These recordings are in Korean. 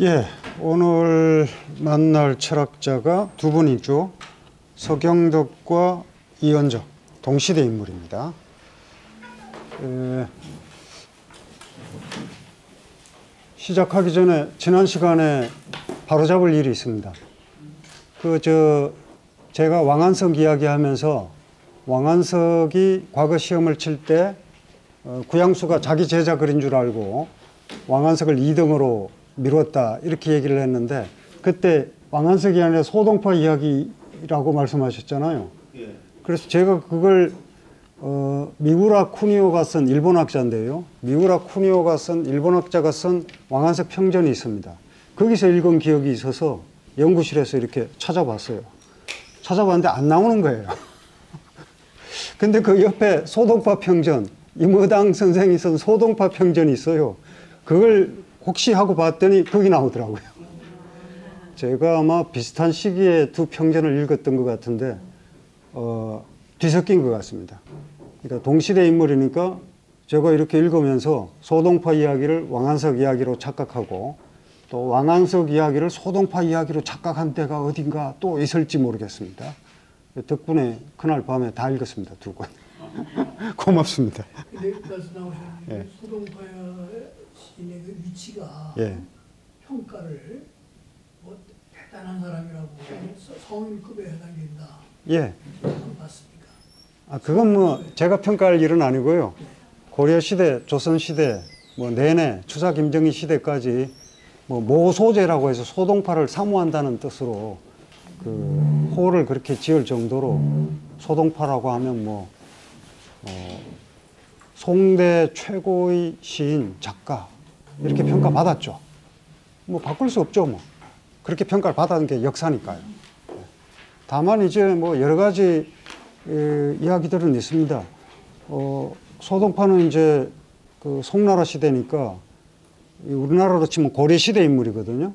예, 오늘 만날 철학자가 두 분이죠. 서경덕과 이현적, 동시대 인물입니다. 에, 시작하기 전에 지난 시간에 바로잡을 일이 있습니다. 그 저 제가 왕한석 이야기하면서 왕한석이 과거 시험을 칠때 어, 구양수가 자기 제자 그린 줄 알고 왕한석을 2등으로 미뤘다 이렇게 얘기를 했는데 그때 왕한석이 아니라 소동파 이야기라고 말씀하셨잖아요. 예. 그래서 제가 그걸 어, 미우라 쿠니오가 쓴 일본 학자인데요. 미우라 쿠니오가 쓴 일본 학자가 쓴 왕한석 평전이 있습니다. 거기서 읽은 기억이 있어서 연구실에서 이렇게 찾아봤어요. 찾아봤는데 안 나오는 거예요. 근데 그 옆에 소동파 평전, 임의당 선생이 쓴 소동파 평전이 있어요. 그걸 혹시 하고 봤더니 거기 나오더라고요. 제가 아마 비슷한 시기에 두 평전을 읽었던 것 같은데, 어, 뒤섞인 것 같습니다. 그러니까 동시대 인물이니까 제가 이렇게 읽으면서 소동파 이야기를 왕한석 이야기로 착각하고 또 왕한석 이야기를 소동파 이야기로 착각한 때가 어딘가 또 있을지 모르겠습니다. 덕분에 그날 밤에 다 읽었습니다. 두 권. 고맙습니다. 근 시인의 그 위치가 예. 평가를 뭐 대단한 사람이라고 서- 성인급에 해당된다. 예. 맞습니까? 아, 그건 뭐 제가 평가할 일은 아니고요. 고려 시대, 조선 시대, 뭐 내내 추사 김정희 시대까지 뭐 모소제라고 해서 소동파를 사모한다는 뜻으로 그 호를 그렇게 지을 정도로 소동파라고 하면 뭐 어, 송대 최고의 시인 작가 이렇게 평가받았죠. 뭐 바꿀 수 없죠, 뭐. 그렇게 평가를 받은 게 역사니까요. 다만 이제 뭐 여러 가지 에, 이야기들은 있습니다. 어, 소동파는 이제 그 송나라 시대니까 이 우리나라로 치면 고려 시대 인물이거든요.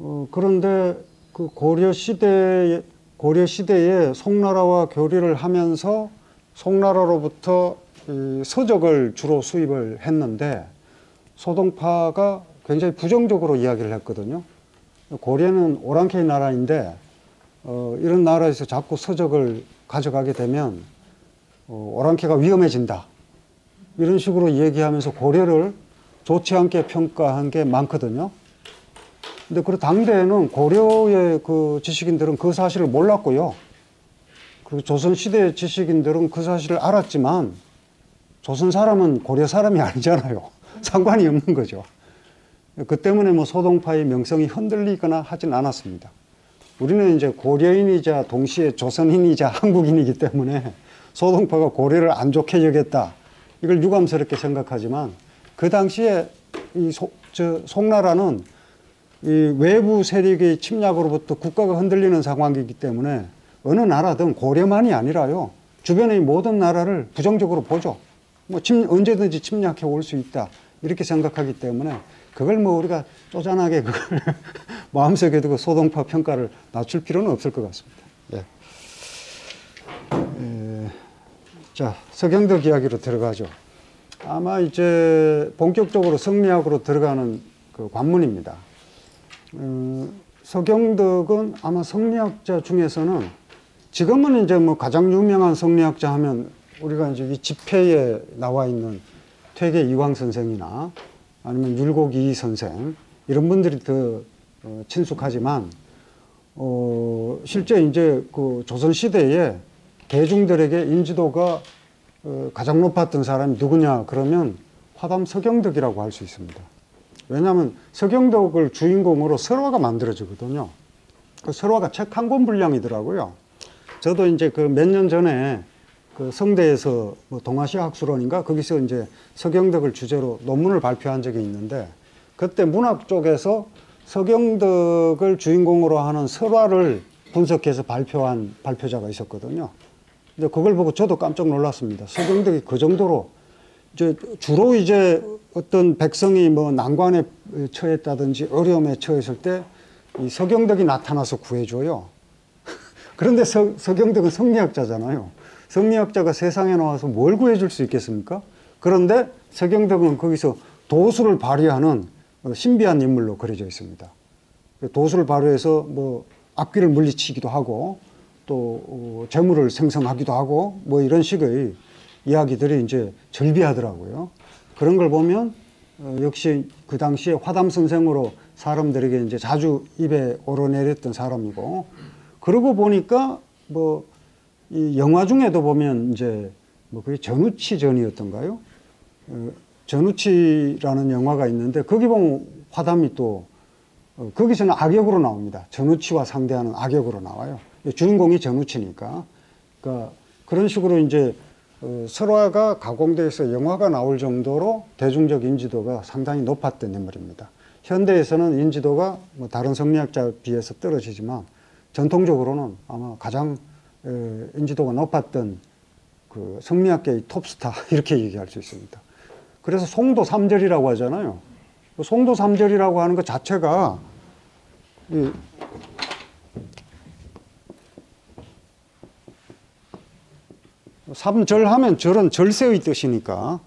어, 그런데 그 고려 시대 고려 시대에 송나라와 교류를 하면서 송나라로부터 이 서적을 주로 수입을 했는데 소동파가 굉장히 부정적으로 이야기를 했거든요. 고려는 오랑캐 나라인데 어, 이런 나라에서 자꾸 서적을 가져가게 되면 어, 오랑캐가 위험해진다. 이런 식으로 얘기하면서 고려를 좋지 않게 평가한 게 많거든요. 근데 그 당대에는 고려의 그 지식인들은 그 사실을 몰랐고요. 그 조선 시대 지식인들은 그 사실을 알았지만 조선 사람은 고려 사람이 아니잖아요. 상관이 없는 거죠. 그 때문에 뭐 소동파의 명성이 흔들리거나 하진 않았습니다. 우리는 이제 고려인이자 동시에 조선인이자 한국인이기 때문에 소동파가 고려를 안 좋게 여겼다. 이걸 유감스럽게 생각하지만 그 당시에 이 소, 저 송나라는 이 외부 세력의 침략으로부터 국가가 흔들리는 상황이기 때문에 어느 나라든 고려만이 아니라요. 주변의 모든 나라를 부정적으로 보죠. 뭐 침, 언제든지 침략해 올 수 있다. 이렇게 생각하기 때문에 그걸 뭐 우리가 쪼잔하게 그걸 마음속에 두고 소동파 평가를 낮출 필요는 없을 것 같습니다. 예. 에, 자, 서경덕 이야기로 들어가죠. 아마 이제 본격적으로 성리학으로 들어가는 그 관문입니다. 어, 서경덕은 아마 성리학자 중에서는 지금은 이제 뭐 가장 유명한 성리학자 하면 우리가 이제 이 집회에 나와 있는 퇴계 이광 선생이나 아니면 율곡 이 선생 이런 분들이 더 어, 친숙하지만 어, 실제 이제 그 조선 시대에 대중들에게 인지도가 어, 가장 높았던 사람이 누구냐 그러면 화담 서경덕이라고 할 수 있습니다. 왜냐하면 서경덕을 주인공으로 설화가 만들어지거든요. 그 설화가 책 한 권 분량이더라고요. 저도 이제 그 몇 년 전에 그 성대에서 뭐 동아시아 학술원인가 거기서 이제 서경덕을 주제로 논문을 발표한 적이 있는데 그때 문학 쪽에서 서경덕을 주인공으로 하는 설화를 분석해서 발표한 발표자가 있었거든요. 근데 그걸 보고 저도 깜짝 놀랐습니다. 서경덕이 그 정도로 이제 주로 이제 어떤 백성이 뭐 난관에 처했다든지 어려움에 처했을 때 이 서경덕이 나타나서 구해줘요. 그런데 서, 서경덕은 성리학자잖아요. 성리학자가 세상에 나와서 뭘 구해줄 수 있겠습니까? 그런데 서경덕은 거기서 도수를 발휘하는 어, 신비한 인물로 그려져 있습니다. 도수를 발휘해서 뭐 악귀를 물리치기도 하고 또 어, 재물을 생성하기도 하고 뭐 이런 식의 이야기들이 이제 절비하더라고요. 그런 걸 보면 어, 역시 그 당시에 화담 선생으로 사람들에게 이제 자주 입에 오르내렸던 사람이고 그러고 보니까 뭐 이 영화 중에도 보면 이제 뭐 그게 전우치 전이었던가요? 어, 전우치라는 영화가 있는데 거기 보면 화담이 또 어, 거기서는 악역으로 나옵니다. 전우치와 상대하는 악역으로 나와요. 주인공이 전우치니까. 그러니까 그런 식으로 이제 어, 설화가 가공돼서 영화가 나올 정도로 대중적 인지도가 상당히 높았던 인물입니다. 현대에서는 인지도가 뭐 다른 성리학자에 비해서 떨어지지만 전통적으로는 아마 가장 에, 인지도가 높았던 그 성리학계의 톱스타 이렇게 얘기할 수 있습니다. 그래서 송도 삼절이라고 하잖아요. 그 송도 삼절이라고 하는 것 자체가 이 삼절 하면 절은 절세의 뜻이니까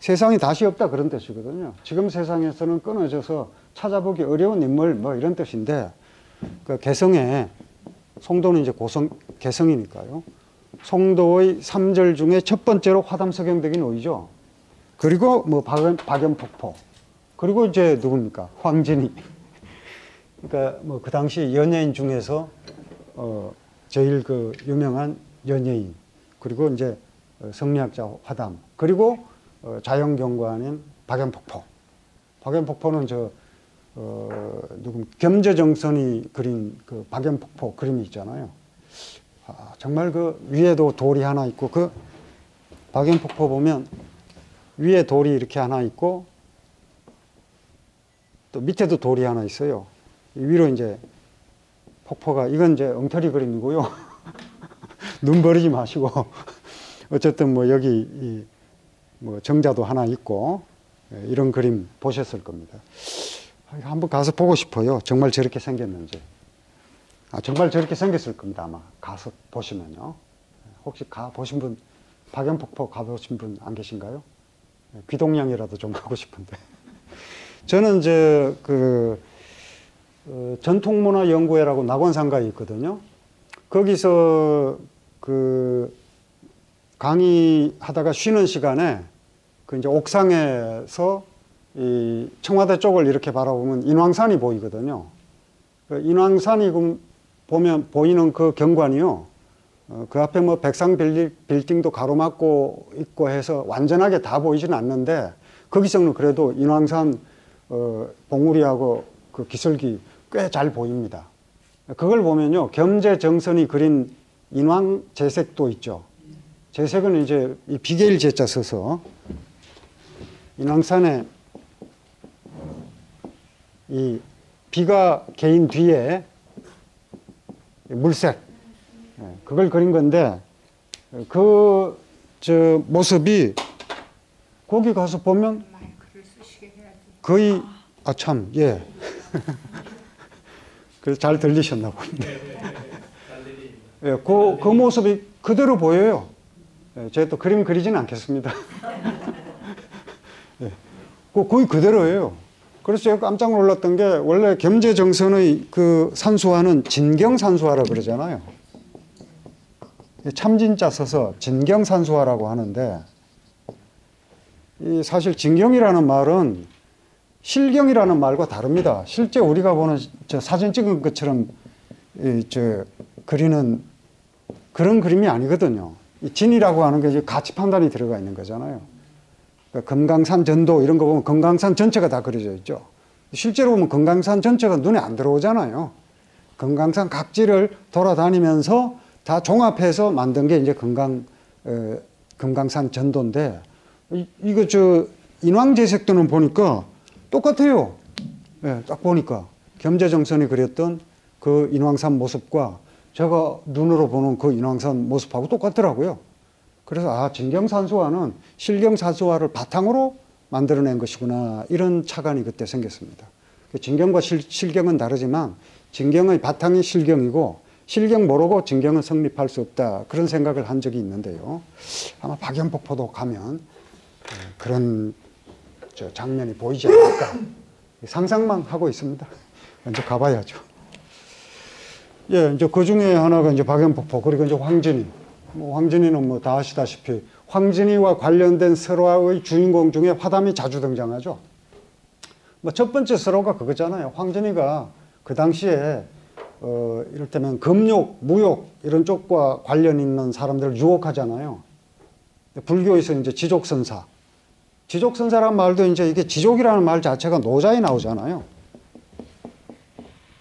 세상이 다시 없다 그런 뜻이거든요. 지금 세상에서는 끊어져서 찾아보기 어려운 인물 뭐 이런 뜻인데 그 개성에 송도는 이제 고성 개성이니까요. 송도의 삼절 중에 첫 번째로 화담석영덕이 놓이죠. 그리고 뭐 박연, 박연폭포. 그리고 이제 누굽니까? 황진이 그러니까 뭐 그 당시 연예인 중에서 어 제일 그 유명한 연예인. 그리고 이제 어, 성리학자 화담. 그리고 어 자연경관인 박연폭포. 박연폭포는 저 어, 누구 겸재정선이 그린 그 박연폭포 그림이 있잖아요. 아, 정말 그 위에도 돌이 하나 있고 그 박연폭포 보면 위에 돌이 이렇게 하나 있고 또 밑에도 돌이 하나 있어요. 위로 이제 폭포가 이건 이제 엉터리 그림이고요. 눈 버리지 마시고 어쨌든 뭐 여기 이뭐 정자도 하나 있고 예, 이런 그림 보셨을 겁니다. 아, 한번 가서 보고 싶어요. 정말 저렇게 생겼는지. 아, 정말 저렇게 생겼을 겁니다. 아마 가서 보시면요. 혹시 가 보신 분 박연폭포 가보신 분 안 계신가요? 예, 귀동량이라도 좀 가고 싶은데. 저는 이제 그 어, 전통문화연구회라고 낙원상가에 있거든요. 거기서 그 강의하다가 쉬는 시간에 그 이제 옥상에서 이 청와대 쪽을 이렇게 바라보면 인왕산이 보이거든요. 그 인왕산이 그 보면 보이는 그 경관이요. 어, 그 앞에 뭐 백상 빌딩도 가로막고 있고 해서 완전하게 다 보이지는 않는데 거기서는 그래도 인왕산 어, 봉우리하고 그 기슭이 꽤잘 보입니다. 그걸 보면요. 겸재 정선이 그린 인왕 재색도 있죠. 재색은 이제 이 비계일 제자 써서 인왕산에 이 비가 개인 뒤에 물색 예, 그걸 그린 건데 그 저 모습이 거기 가서 보면 거의 아 참 예. 그래서 잘 들리셨나 봅니다. 예, 그, 그 모습이 그대로 보여요. 예, 제가 또 그림 그리지는 않겠습니다. 예, 그 거의 그대로예요. 그래서 제가 깜짝 놀랐던 게 원래 겸재 정선의 그 산수화는 진경 산수화라 그러잖아요. 참진자 써서 진경 산수화라고 하는데 이 사실 진경이라는 말은 실경이라는 말과 다릅니다. 실제 우리가 보는 저 사진 찍은 것처럼 이저 그리는 그런 그림이 아니거든요. 이 진이라고 하는 게 이제 가치 판단이 들어가 있는 거잖아요. 그러니까 금강산 전도 이런 거 보면 금강산 전체가 다 그려져 있죠. 실제로 보면 금강산 전체가 눈에 안 들어오잖아요. 금강산 각지를 돌아다니면서 다 종합해서 만든 게 이제 금강 어, 금강산 전도인데 이, 이거 저 인왕제색도는 보니까 똑같아요. 예, 딱 보니까 겸재정선이 그렸던 그 인왕산 모습과 제가 눈으로 보는 그 인왕산 모습하고 똑같더라고요. 그래서 아 진경산수화는 실경산수화를 바탕으로 만들어낸 것이구나 이런 차관이 그때 생겼습니다. 그 진경과 실, 실경은 다르지만 진경의 바탕이 실경이고 실경 모르고 진경은 성립할 수 없다 그런 생각을 한 적이 있는데요. 아마 박연폭포도 가면 예, 그런 장면이 보이지 않을까 상상만 하고 있습니다. 먼저 가봐야죠. 예, 이제 그 중에 하나가 이제 박연폭포, 그리고 이제 황진이. 뭐 황진이는 뭐 다 아시다시피 황진이와 관련된 설화의 주인공 중에 화담이 자주 등장하죠. 뭐 첫 번째 설화가 그거잖아요. 황진이가 그 당시에 어, 이를테면 금욕, 무욕 이런 쪽과 관련 있는 사람들을 유혹하잖아요. 불교에서 이제 지족선사. 지족선사란 말도 이제 이게 지족이라는 말 자체가 노자에 나오잖아요.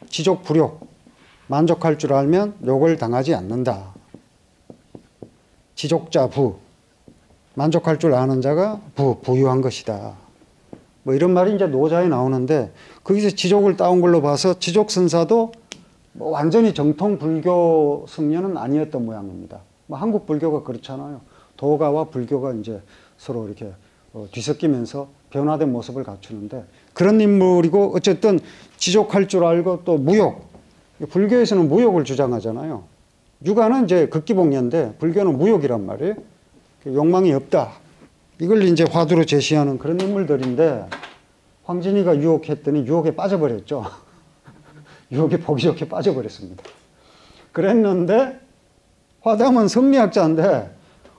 지족 불욕. 만족할 줄 알면 욕을 당하지 않는다. 지족자 부. 만족할 줄 아는 자가 부, 부유한 것이다. 뭐 이런 말이 이제 노자에 나오는데 거기서 지족을 따온 걸로 봐서 지족 선사도 뭐 완전히 정통 불교 승려는 아니었던 모양입니다. 뭐 한국 불교가 그렇잖아요. 도가와 불교가 이제 서로 이렇게 어, 뒤섞이면서 변화된 모습을 갖추는데 그런 인물이고 어쨌든 지족할 줄 알고 또 무욕. 불교에서는 무욕을 주장하잖아요. 유가는 이제 극기봉년데 불교는 무욕이란 말이에요. 욕망이 없다. 이걸 이제 화두로 제시하는 그런 인물들인데 황진이가 유혹했더니 유혹에 빠져버렸죠. 유혹에 보기 좋게 빠져버렸습니다. 그랬는데 화담은 성리학자인데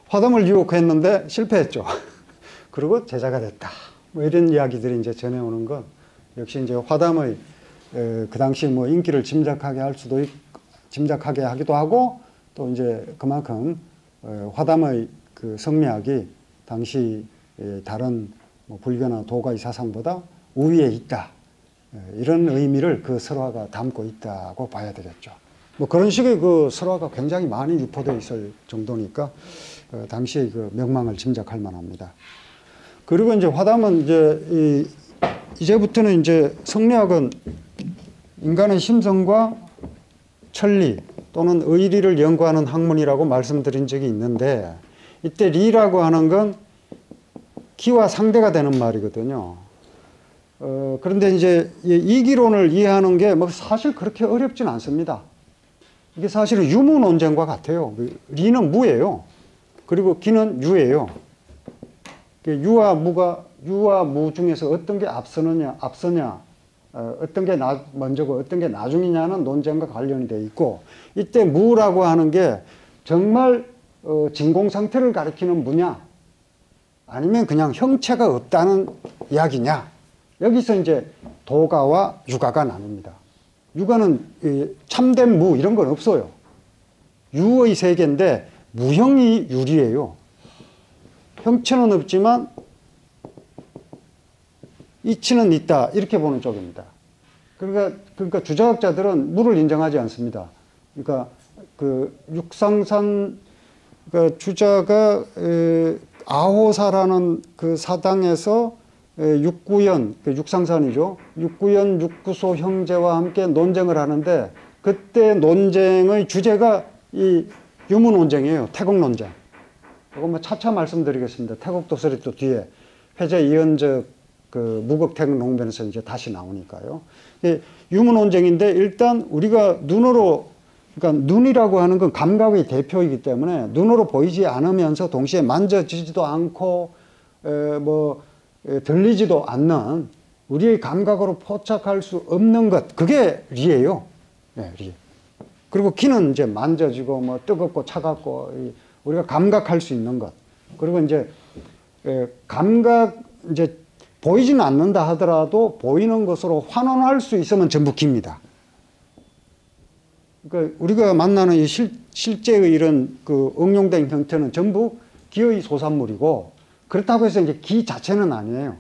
화담을 유혹했는데 실패했죠. 그리고 제자가 됐다. 뭐 이런 이야기들이 이제 전해오는 건 역시 이제 화담의 에, 그 당시 뭐 인기를 짐작하게 할 수도 있, 짐작하게 하기도 하고 또 이제 그만큼 어, 화담의 그 성리학이 당시 에, 다른 뭐 불교나 도가의 사상보다 우위에 있다. 에, 이런 의미를 그 설화가 담고 있다고 봐야 되겠죠. 뭐 그런 식의 그 설화가 굉장히 많이 유포되어 있을 정도니까 어, 당시의 그 명망을 짐작할 만합니다. 그리고 이제 화담은 이제 이 이제부터는 이제 성리학은 인간의 심성과 천리 또는 의리를 연구하는 학문이라고 말씀드린 적이 있는데 이때 리라고 하는 건 기와 상대가 되는 말이거든요. 어, 그런데 이제 이 이기론을 이해하는 게 뭐 사실 그렇게 어렵진 않습니다. 이게 사실은 유무 논쟁과 같아요. 리는 무예요. 그리고 기는 유예요. 유와 무가 유와 무 중에서 어떤 게 앞서느냐, 앞서냐, 어, 어떤 게 나, 먼저고 어떤 게 나중이냐는 논쟁과 관련이 돼 있고 이때 무라고 하는 게 정말 어, 진공 상태를 가리키는 무냐 아니면 그냥 형체가 없다는 이야기냐 여기서 이제 도가와 유가가 나눕니다. 유가는 이 참된 무 이런 건 없어요. 유의 세계인데 무형이 유리예요. 형체는 없지만 이치는 있다 이렇게 보는 쪽입니다. 그러니까 그러니까 주자학자들은 무를 인정하지 않습니다. 그러니까 그 육상산 그 주자가 에, 아호사라는 그 사당에서 에, 육구연 그 육상산이죠. 육구연 육구소 형제와 함께 논쟁을 하는데 그때 논쟁의 주제가 이 유무 논쟁이에요. 태국 논쟁. 이거 뭐 차차 말씀드리겠습니다. 태국 도설이 또 뒤에 회제 이현적 그 무극택 농변에서 이제 다시 나오니까요. 유무 논쟁인데 일단 우리가 눈으로 그러니까 눈이라고 하는 건 감각의 대표이기 때문에 눈으로 보이지 않으면서 동시에 만져지지도 않고 에, 뭐 에, 들리지도 않는 우리의 감각으로 포착할 수 없는 것 그게 리예요. 네, 리. 그리고 기는 이제 만져지고 뭐 뜨겁고 차갑고 우리가 감각할 수 있는 것. 그리고 이제 에, 감각 이제 보이지는 않는다 하더라도 보이는 것으로 환원할 수 있으면 전부 기입니다. 그러니까 우리가 만나는 이 실, 실제의 이런 그 응용된 형태는 전부 기의 소산물이고 그렇다고 해서 이제 기 자체는 아니에요.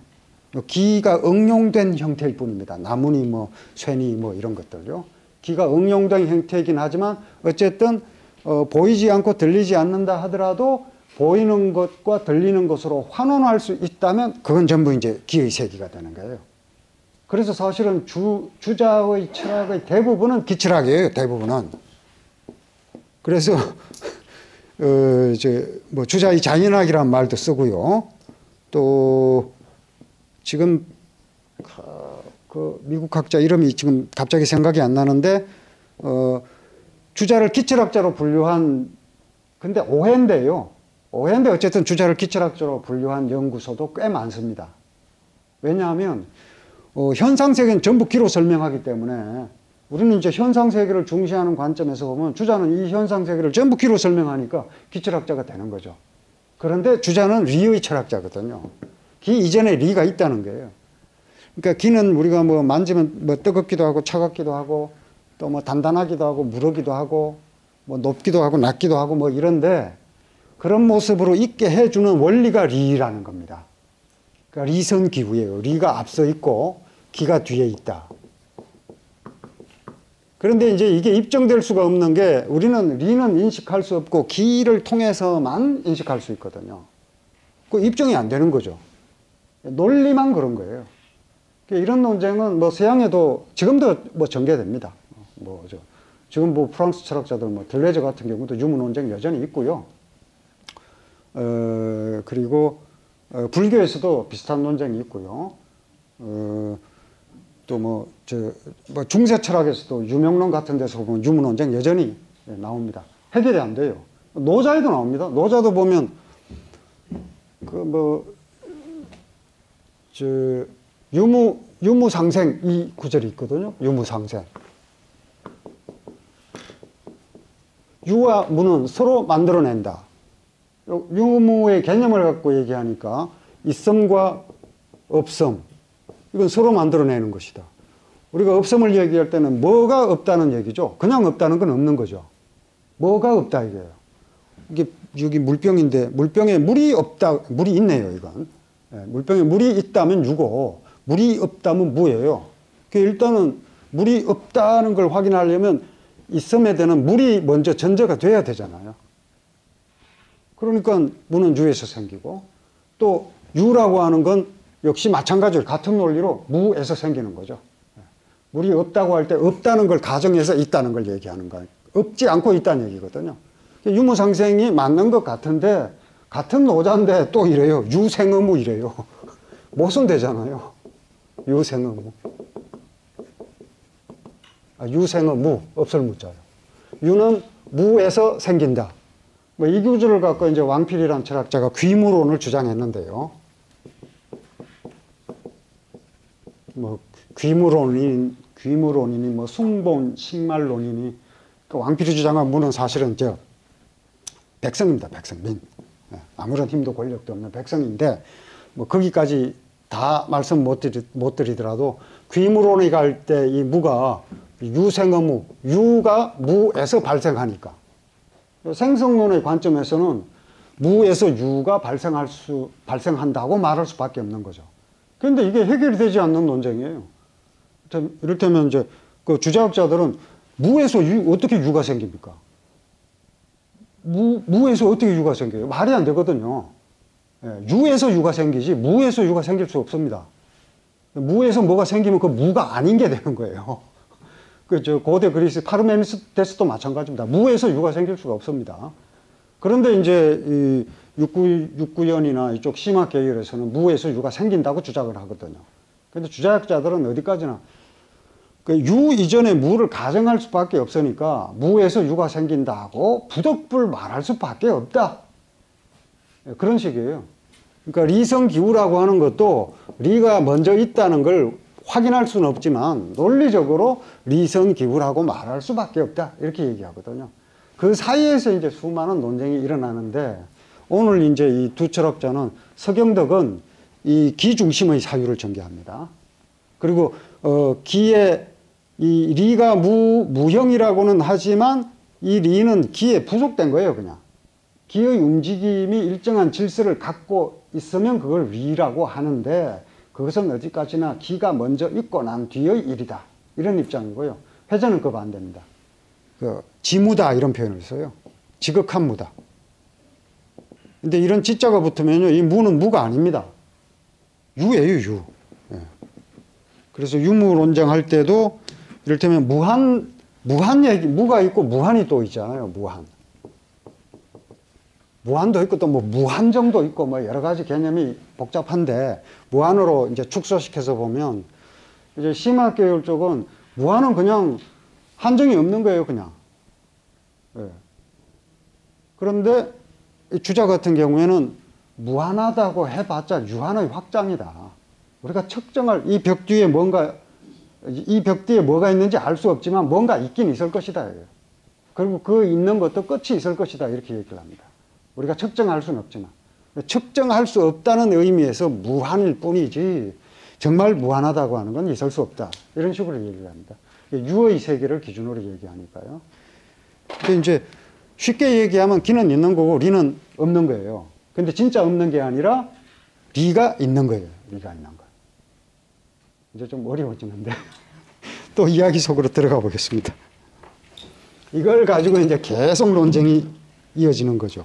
기가 응용된 형태일 뿐입니다. 나무니 뭐 쇠니 뭐 이런 것들요. 기가 응용된 형태이긴 하지만 어쨌든 어, 보이지 않고 들리지 않는다 하더라도 보이는 것과 들리는 것으로 환원할 수 있다면 그건 전부 이제 기의 세계가 되는 거예요. 그래서 사실은 주, 주자의 철학의 대부분은 기철학이에요, 대부분은. 그래서, 어, 이제, 뭐, 주자의 자연학이라는 말도 쓰고요. 또, 지금, 그, 미국 학자 이름이 지금 갑자기 생각이 안 나는데, 어, 주자를 기철학자로 분류한, 근데 오해인데요. 오해인데 어쨌든 주자를 기철학자로 분류한 연구소도 꽤 많습니다. 왜냐하면, 어, 현상 세계는 전부 기로 설명하기 때문에 우리는 이제 현상 세계를 중시하는 관점에서 보면 주자는 이 현상 세계를 전부 기로 설명하니까 기철학자가 되는 거죠. 그런데 주자는 리의 철학자거든요. 기 이전에 리가 있다는 거예요. 그러니까 기는 우리가 뭐 만지면 뭐 뜨겁기도 하고 차갑기도 하고 또 뭐 단단하기도 하고 무르기도 하고 뭐 높기도 하고 낮기도 하고 뭐 이런데 그런 모습으로 있게 해주는 원리가 리라는 겁니다. 그러니까 리선 기후예요. 리가 앞서 있고 기가 뒤에 있다. 그런데 이제 이게 입증될 수가 없는 게 우리는 리는 인식할 수 없고 기를 통해서만 인식할 수 있거든요. 그 입증이 안 되는 거죠. 논리만 그런 거예요. 그러니까 이런 논쟁은 뭐 서양에도 지금도 뭐 전개됩니다. 뭐죠. 지금 뭐 프랑스 철학자들 뭐 들레저 같은 경우도 유무 논쟁 여전히 있고요. 어, 그리고 어, 불교에서도 비슷한 논쟁이 있고요. 어, 또뭐 저뭐 중세 철학에서도 유명론 같은 데서 보면 유무 논쟁 여전히 나옵니다. 해결이 안 돼요. 노자에도 나옵니다. 노자도 보면 그 뭐 저 유무 유무상생 이 구절이 있거든요. 유무상생. 유와 무는 서로 만들어낸다. 요- 유무의 개념을 갖고 얘기하니까 있음과 없음 이건 서로 만들어내는 것이다. 우리가 없음을 얘기할 때는 뭐가 없다는 얘기죠. 그냥 없다는 건 없는 거죠. 뭐가 없다 이게요. 이게 여기 물병인데 물병에 물이 없다 물이 있네요 이건. 예, 물병에 물이 있다면 유고 물이 없다면 무예요. 그 일단은 물이 없다는 걸 확인하려면 있음에 대한 물이 먼저 전제가 돼야 되잖아요. 그러니까 무는 유에서 생기고 또 유라고 하는 건 역시 마찬가지로 같은 논리로 무에서 생기는 거죠. 물이 없다고 할 때 없다는 걸 가정해서 있다는 걸 얘기하는 거예요. 없지 않고 있다는 얘기거든요. 유무상생이 맞는 것 같은데 같은 노자인데 또 이래요. 유생의무 이래요. 모순되잖아요. 유생의무. 아, 유생의무 없을 무자요. 유는 무에서 생긴다. 뭐 이 구조를 갖고 이제 왕필이란 철학자가 귀무론을 주장했는데요. 뭐 귀무론이 귀무론이니 뭐 숭본 식말론이니 그 왕필이 주장한 무는 사실은 저 백성입니다. 백성민. 예, 아무런 힘도 권력도 없는 백성인데 뭐 거기까지 다 말씀 못, 드리, 못 드리더라도 귀무론에 갈 때 이 무가 유생어무, 유가 무에서 발생하니까 생성론의 관점에서는 무에서 유가 발생할 수 발생한다고 말할 수밖에 없는 거죠. 그런데 이게 해결이 되지 않는 논쟁이에요. 이를테면 이제 그 주자학자들은 무에서 유, 어떻게 유가 생깁니까? 무, 무에서 어떻게 유가 생겨요? 말이 안 되거든요. 예, 유에서 유가 생기지 무에서 유가 생길 수 없습니다. 무에서 뭐가 생기면 그 무가 아닌 게 되는 거예요. 그 저 고대 그리스 파르메니데스도 마찬가지입니다. 무에서 유가 생길 수가 없습니다. 그런데 이제 이 육구 육구연이나 이쪽 심화 계열에서는 무에서 유가 생긴다고 주장을 하거든요. 근데 주자학자들은 어디까지나 그 유 이전에 무를 가정할 수밖에 없으니까 무에서 유가 생긴다고 부득불 말할 수밖에 없다. 예, 그런 식이에요. 그러니까 리성 기후라고 하는 것도 리가 먼저 있다는 걸 확인할 수는 없지만 논리적으로 리성 기후라고 말할 수밖에 없다. 이렇게 얘기하거든요. 그 사이에서 이제 수많은 논쟁이 일어나는데 오늘 이제 이 두 철학자는 서경덕은 이 기중심의 사유를 전개합니다. 그리고 어 기의 이 리가 무 무형이라고는 하지만 이 리는 기에 부속된 거예요, 그냥. 기의 움직임이 일정한 질서를 갖고 있으면 그걸 리라고 하는데 그것은 어디까지나 기가 먼저 있고 난 뒤의 일이다. 이런 입장이고요. 회전은 그 반대입니다. 그 지무다 이런 표현을 써요. 지극한 무다. 근데 이런 지자가 붙으면요, 이 무는 무가 아닙니다. 유예요, 유. 예. 그래서 유무 논쟁할 때도 이를테면 무한, 무한 얘기, 무가 있고 무한이 또 있잖아요, 무한. 무한도 있고 또 뭐 무한정도 있고 뭐 여러 가지 개념이 복잡한데 무한으로 이제 축소시켜서 보면 이제 심화 계열 쪽은 무한은 그냥 한정이 없는 거예요, 그냥. 예. 그런데 이 주자 같은 경우에는 무한하다고 해봤자 유한의 확장이다. 우리가 측정할 이 벽 뒤에 뭔가 이 벽 뒤에 뭐가 있는지 알 수 없지만 뭔가 있긴 있을 것이다. 그리고 그 있는 것도 끝이 있을 것이다. 이렇게 얘기를 합니다. 우리가 측정할 수는 없지만 측정할 수 없다는 의미에서 무한일 뿐이지 정말 무한하다고 하는 건 있을 수 없다. 이런 식으로 얘기를 합니다. 유의 세계를 기준으로 얘기하니까요. 근데 이제 쉽게 얘기하면 기는 있는 거고 리는 없는 거예요. 근데 진짜 없는 게 아니라 리가 있는 거예요. 리가 있는 거. 이제 좀 어려워지는데 또 이야기 속으로 들어가 보겠습니다. 이걸 가지고 이제 계속 논쟁이 이어지는 거죠.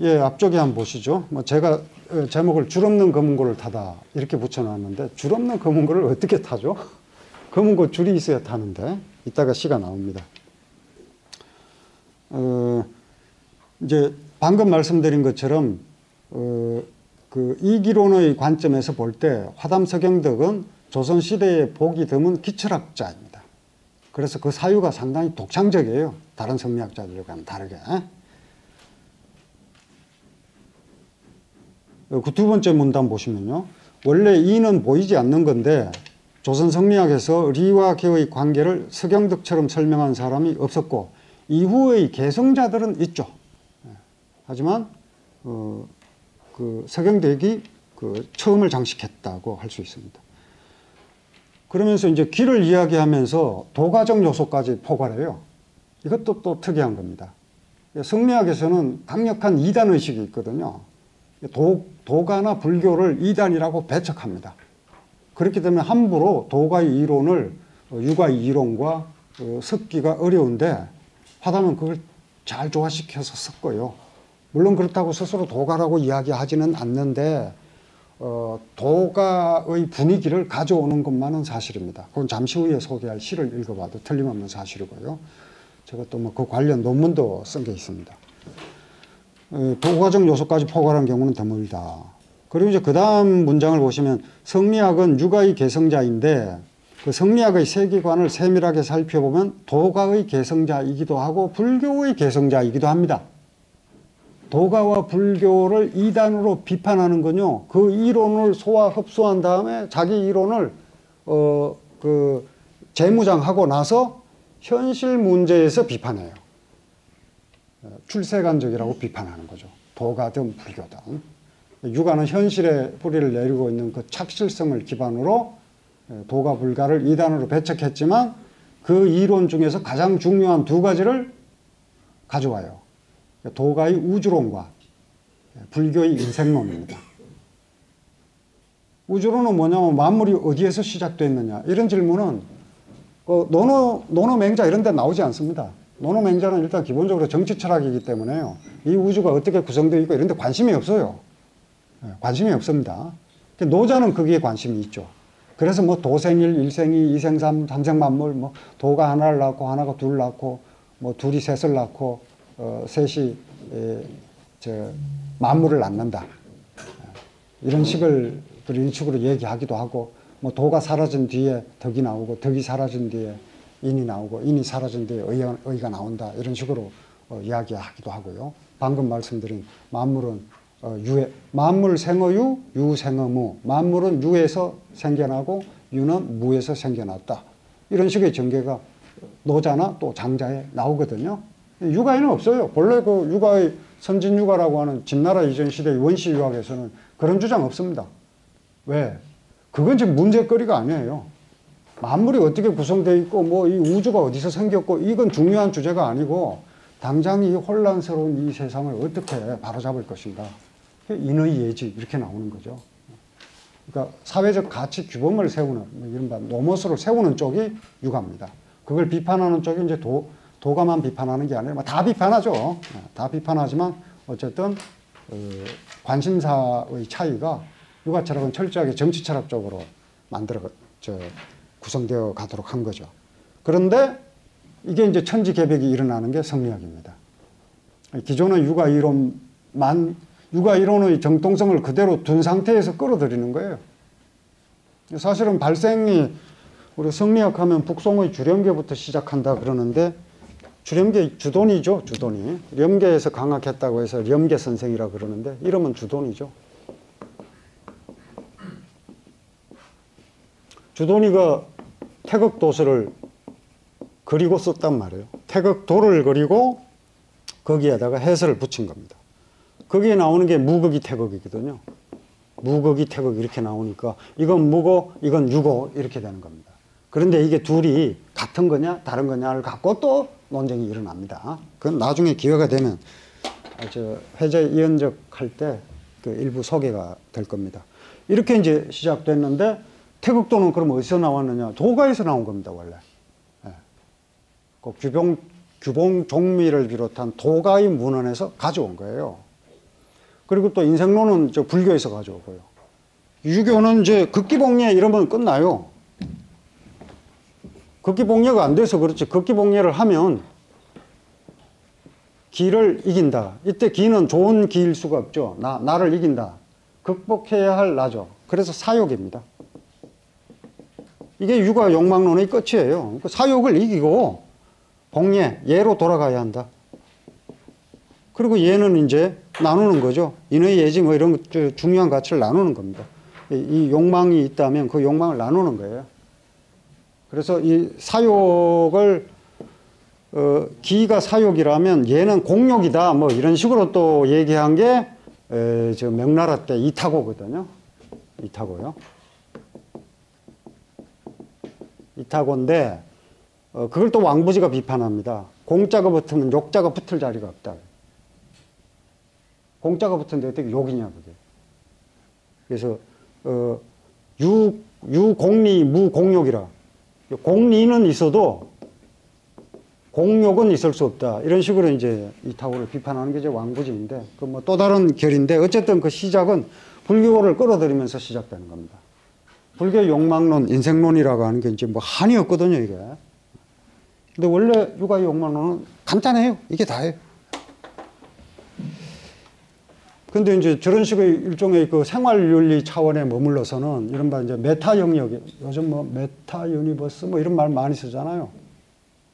예, 앞쪽에 한번 보시죠. 뭐 제가 어, 제목을 줄 없는 검은고를 타다 이렇게 붙여놨는데 줄 없는 검은고를 어떻게 타죠? 검은고 줄이 있어야 타는데 이따가 시가 나옵니다. 어, 이제 방금 말씀드린 것처럼 어, 그 이기론의 관점에서 볼 때 화담 서경덕은 조선 시대에 복이 드문 기철학자입니다. 그래서 그 사유가 상당히 독창적이에요. 다른 성리학자들과는 다르게. 그 두 번째 문단 보시면요. 원래 이는 보이지 않는 건데 조선 성리학에서 리와 개의 관계를 서경덕처럼 설명한 사람이 없었고 이후의 개성자들은 있죠. 하지만 어, 그 서경덕이 그 처음을 장식했다고 할 수 있습니다. 그러면서 이제 길을 이야기하면서 도가적 요소까지 포괄해요. 이것도 또 특이한 겁니다. 성리학에서는 강력한 이단 의식이 있거든요. 도, 도가나 불교를 이단이라고 배척합니다. 그렇기 때문에 함부로 도가의 이론을 유가의 이론과 어, 섞기가 어려운데 화담은 그걸 잘 조화시켜서 섞어요. 물론 그렇다고 스스로 도가라고 이야기하지는 않는데 어, 도가의 분위기를 가져오는 것만은 사실입니다. 그건 잠시 후에 소개할 시를 읽어봐도 틀림없는 사실이고요. 제가 또 뭐 그 관련 논문도 쓴 게 있습니다. 어, 도가적 요소까지 포괄한 경우는 드물다. 그리고 이제 그 다음 문장을 보시면 성리학은 유가의 개성자인데 그 성리학의 세계관을 세밀하게 살펴보면 도가의 개성자이기도 하고 불교의 개성자이기도 합니다. 도가와 불교를 이단으로 비판하는 건요, 그 이론을 소화 흡수한 다음에 자기 이론을, 어, 그, 재무장하고 나서 현실 문제에서 비판해요. 출세간적이라고 비판하는 거죠. 도가든 불교든. 유가는 현실에 뿌리를 내리고 있는 그 착실성을 기반으로 도가 불가를 이단으로 배척했지만 그 이론 중에서 가장 중요한 두 가지를 가져와요. 도가의 우주론과 불교의 인생론입니다. 우주론은 뭐냐면 만물이 어디에서 시작됐느냐 이런 질문은 그 노노 노노맹자 이런 데 나오지 않습니다. 노노맹자는 일단 기본적으로 정치 철학이기 때문에요. 이 우주가 어떻게 구성되어 있고 이런 데 관심이 없어요. 예, 관심이 없습니다. 노자는 거기에 관심이 있죠. 그래서 뭐 도생일, 일생이, 이생삼, 삼생만물, 뭐 도가 하나를 낳고 하나가 둘 낳고 뭐 둘이 셋을 낳고 어, 셋이 에, 저 만물을 낳는다. 이런 식을 이런 식으로 얘기하기도 하고 뭐 도가 사라진 뒤에 덕이 나오고 덕이 사라진 뒤에 인이 나오고 인이 사라진 뒤에 의, 의가 나온다 이런 식으로 어, 이야기하기도 하고요. 방금 말씀드린 만물은 어, 유해 만물 생어유 유생어무 만물은 유에서 생겨나고 유는 무에서 생겨났다 이런 식의 전개가 노자나 또 장자에 나오거든요. 유가에는 없어요. 본래 그 유가의 선진 유가라고 하는 진나라 이전 시대 원시 유학에서는 그런 주장 없습니다. 왜? 그건 지금 문제거리가 아니에요. 만물이 어떻게 구성되어 있고 뭐 이 우주가 어디서 생겼고 이건 중요한 주제가 아니고 당장 이 혼란스러운 이 세상을 어떻게 바로잡을 것인가. 인의 예지 이렇게 나오는 거죠. 그러니까 사회적 가치 규범을 세우는 뭐 이른바 노모스를 세우는 쪽이 유가입니다. 그걸 비판하는 쪽이 이제 도, 도가만 비판하는 게 아니라 뭐다 비판하죠. 다 비판하지만 어쨌든 어, 관심사의 차이가 유가 철학은 철저하게 정치 철학 쪽으로 만들어 저, 구성되어 가도록 한 거죠. 그런데 이게 이제 천지 개벽이 일어나는 게 성리학입니다. 기존의 육아 이론만 육아 이론의 정통성을 그대로 둔 상태에서 끌어들이는 거예요. 사실은 발생이 우리 성리학 하면 북송의 주렴계부터 시작한다 그러는데 주렴계 주돈이죠, 주돈이. 렴계에서 강학했다고 해서 렴계 선생이라 그러는데 이름은 주돈이죠. 주돈이가 태극 도서를 그리고 썼단 말이에요. 태극 도를 그리고 거기에다가 해설을 붙인 겁니다. 거기에 나오는 게 무극이 태극이거든요. 무극이 태극 이렇게 나오니까 이건 무고, 이건 유고 이렇게 되는 겁니다. 그런데 이게 둘이 같은 거냐 다른 거냐를 갖고 또 논쟁이 일어납니다. 그건 나중에 기회가 되면 아, 저 회제 이연적 할 때 그 일부 소개가 될 겁니다. 이렇게 이제 시작됐는데 태극도는 그럼 어디서 나왔느냐? 도가에서 나온 겁니다, 원래. 예. 그 규봉 규봉 종미를 비롯한 도가의 문헌에서 가져온 거예요. 그리고 또 인생론은 저 불교에서 가져오고요. 유교는 이제 극기봉례 이러면 끝나요. 극기봉례가 안 돼서 그렇지. 극기봉례를 하면 기를 이긴다. 이때 기는 좋은 기일 수가 없죠. 나, 나를 이긴다. 극복해야 할 나죠. 그래서 사욕입니다. 이게 육아 욕망론의 끝이에요. 그 사욕을 이기고 복례, 예로 돌아가야 한다. 그리고 예는 이제 나누는 거죠. 인의 예지 뭐 이런 것 중요한 가치를 나누는 겁니다. 이, 이 욕망이 있다면 그 욕망을 나누는 거예요. 그래서 이 사욕을 어, 기가 사욕이라면 얘는 공욕이다 뭐 이런 식으로 또 얘기한 게 에, 저 명나라 때 이타고거든요. 이타고요. 이타고인데 어, 그걸 또 왕부지가 비판합니다. 공자가 붙으면 욕자가 붙을 자리가 없다. 공자가 붙은데 어떻게 욕이냐 그게. 그래서 어, 유 유공리 무공욕이라. 공리는 있어도 공욕은 있을 수 없다. 이런 식으로 이제 이타고를 비판하는 게 이제 왕부지인데 그 뭐 또 다른 결인데 어쨌든 그 시작은 불교를 끌어들이면서 시작되는 겁니다. 불교 욕망론, 인생론이라고 하는 게 이제 뭐 한이 없거든요, 이게. 근데 원래 유가 욕망론은 간단해요. 이게 다예요. 근데 이제 저런 식의 일종의 그 생활 윤리 차원에 머물러서는 이른바 이제 meta 영역, 요즘 뭐 meta universe 뭐 이런 말 많이 쓰잖아요.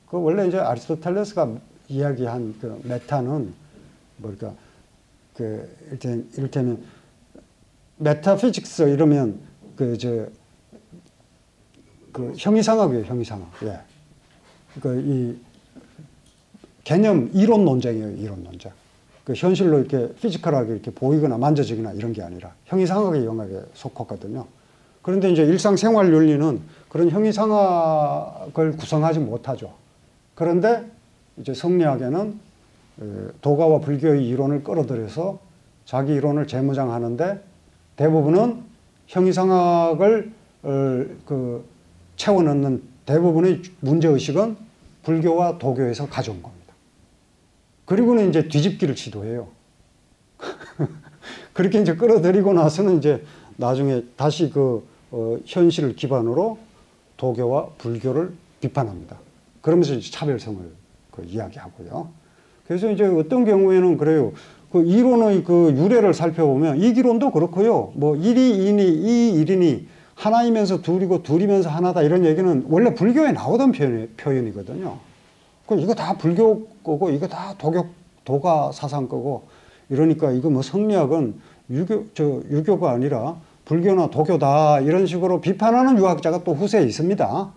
그 원래 이제 아리스토텔레스가 이야기한 그 meta는 뭐랄까 그 이를테면, 이를테면 metaphysics 이러면 그 저그 형이상학이에요 형이상학 예. 그이 개념 이론 논쟁이에요 이론 논쟁. 그 현실로 이렇게 physical하게 이렇게 보이거나 만져지거나 이런 게 아니라 형이상학의 영역에 속하거든요. 그런데 이제 일상생활 윤리는 그런 형이상학을 구성하지 못하죠. 그런데 이제 성리학에는 어, 도가와 불교의 이론을 끌어들여서 자기 이론을 재무장하는데 대부분은 형이상학을 어, 그 채워넣는 대부분의 문제의식은 불교와 도교에서 가져온 겁니다. 그리고는 이제 뒤집기를 시도해요. 그렇게 이제 끌어들이고 나서는 이제 나중에 다시 그 어, 현실을 기반으로 도교와 불교를 비판합니다. 그러면서 차별성을 그 이야기하고요. 그래서 이제 어떤 경우에는 그래요. 그 이론의 그 유래를 살펴보면 이기론도 그렇고요. 뭐 일이 이니 이 일이니 하나이면서 둘이고 둘이면서 하나다 이런 얘기는 원래 불교에 나오던 표현, 표현이거든요. 그 이거 다 불교 거고 이거 다 도교 도가 사상 거고 이러니까 이거 뭐 성리학은 유교 저 유교가 아니라 불교나 도교다 이런 식으로 비판하는 유학자가 또 후세에 있습니다.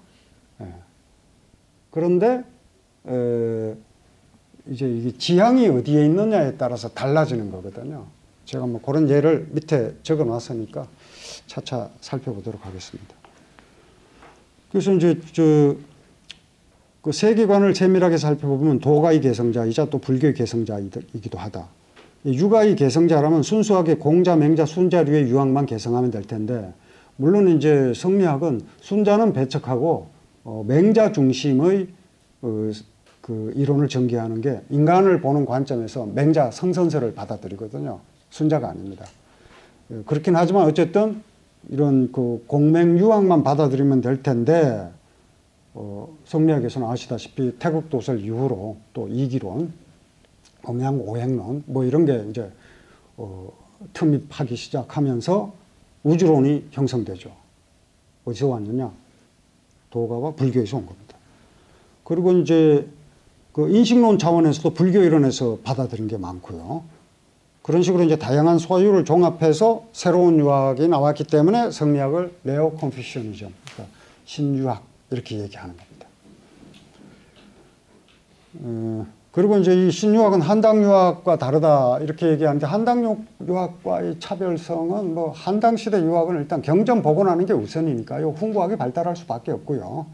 예. 그런데 에, 이제 이게 지향이 어디에 있느냐에 따라서 달라지는 거거든요. 제가 뭐 그런 예를 밑에 적어 놨으니까 차차 살펴보도록 하겠습니다. 그래서 이제 저그 세계관을 세밀하게 살펴보면 도가의 개성자이자 또 불교의 개성자이기도 하다. 유가의 개성자라면 순수하게 공자, 맹자, 순자류의 유학만 개성하면 될 텐데 물론 이제 성리학은 순자는 배척하고 어, 맹자 중심의 어, 그 이론을 전개하는 게 인간을 보는 관점에서 맹자 성선설을 받아들이거든요. 순자가 아닙니다. 어, 그렇긴 하지만 어쨌든 이런 그 공맹 유학만 받아들이면 될 텐데 어, 성리학에서는 아시다시피 태국 도설 이후로 또 이기론, 음양 오행론 뭐 이런 게 이제 어, 틈입하기 시작하면서 우주론이 형성되죠. 어디서 왔느냐? 도가와 불교에서 온 겁니다. 그리고 이제 그 인식론 차원에서도 불교 이론에서 받아들인 게 많고요. 그런 식으로 이제 다양한 소유를 종합해서 새로운 유학이 나왔기 때문에 성리학을 네오 컨피셔니즘, 그러니까 신유학 이렇게 얘기하는 겁니다. 어, 그리고 이제 이 신유학은 한당 유학과 다르다 이렇게 얘기하는데 한당 유학과의 차별성은 뭐 한당 시대 유학은 일단 경전 복원하는 게 우선이니까요. 훈구학이 발달할 수밖에 없고요.